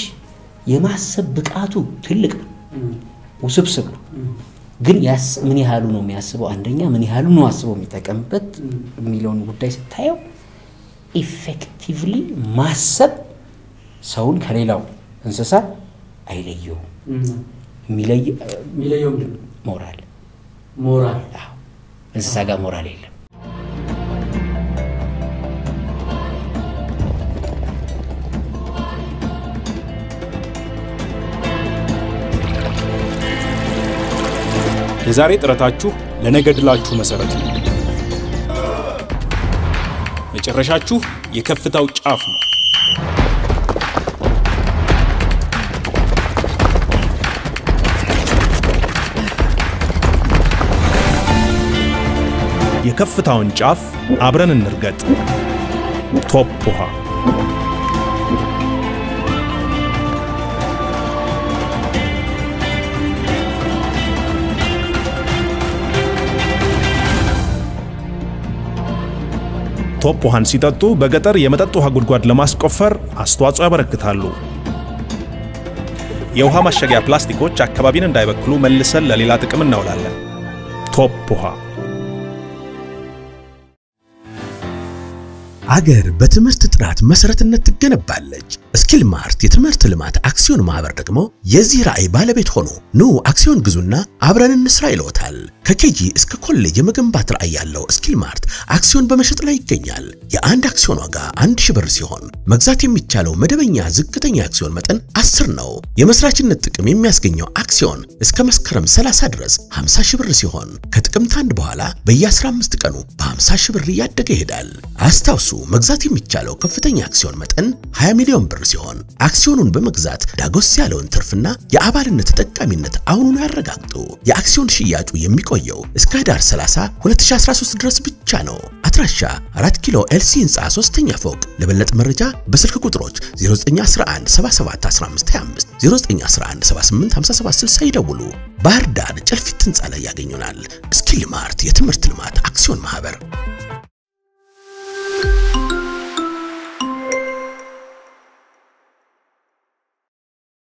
የማሰብ ብቃቱ ትልቅ ነው ውስብስብ ነው ግን ምን ያህሉ ነው የሚያስበው? አንደኛ ምን ያህሉ ነው አስበው የሚጠቀምበት የሚለውን ጉዳይ ስታየው effectively ማሰብ ሰውን ከሌላው እንስሳ አይለየውም። የሚለየው? ሞራል ሞራል እንስሳ ጋር ሞራል የለም። የዛሬ ጥረታችሁ ለነገ ድላችሁ መሰረት ነው። መጨረሻችሁ የከፍታው ጫፍ ነው። የከፍታውን ጫፍ አብረን እንርገጥ። ቶፕ ውሃ ቶፕ ውሃን ሲጠጡ በገጠር የመጠጥ ውሃ ጉድጓድ ለማስቆፈር አስተዋጽኦ ያበረክታሉ። የውሃ ማሸጊያ ፕላስቲኮች አካባቢን እንዳይበክሉ መልሰን ለሌላ ጥቅም እናውላለን። ቶፕ ውሃ አገር በትምህርት ጥራት መሰረትነት ትገነባለች። ስኪል ማርት የትምህርት ልማት አክሲዮን ማህበር ደግሞ የዚህ ራዕይ ባለቤት ሆኖ ኑ አክሲዮን ግዙና አብረን እንስራ ይለውታል። ከኬጂ እስከ ኮሌጅ የመገንባት ራዕይ ያለው ስኪል ማርት አክሲዮን በመሸጥ ላይ ይገኛል። የአንድ አክሲዮን ዋጋ አንድ ሺህ ብር ሲሆን መግዛት የሚቻለው መደበኛ ዝቅተኛ አክሲዮን መጠን 10 ነው። የመስራችነት ጥቅም የሚያስገኘው አክሲዮን እስከ መስከረም 30 ድረስ 50 ሺህ ብር ሲሆን ከጥቅምት አንድ በኋላ በየ15 ቀኑ በ50 ሺህ ብር እያደገ ይሄዳል። አስታውሱ መግዛት የሚቻለው ከፍተኛ አክሲዮን መጠን 20 ሚሊዮን ብር ሲሆን አክሲዮኑን በመግዛት ዳጎስ ያለውን ትርፍና የአባልነት ተጠቃሚነት አሁኑኑ ያረጋግጡ። የአክሲዮን ሽያጩ የሚቆየው እስከ ህዳር 30 2013 ድረስ ብቻ ነው። አድራሻ 4 ኪሎ ኤልሲ ህንፃ 3ኛ ፎቅ። ለበለጠ መረጃ በስልክ ቁጥሮች 0911771525 0911785760 ይደውሉ። ባህር ዳር ጨልፊት ህንፃ ላይ ያገኙናል። ስኪል ማርት የትምህርት ልማት አክሲዮን ማህበር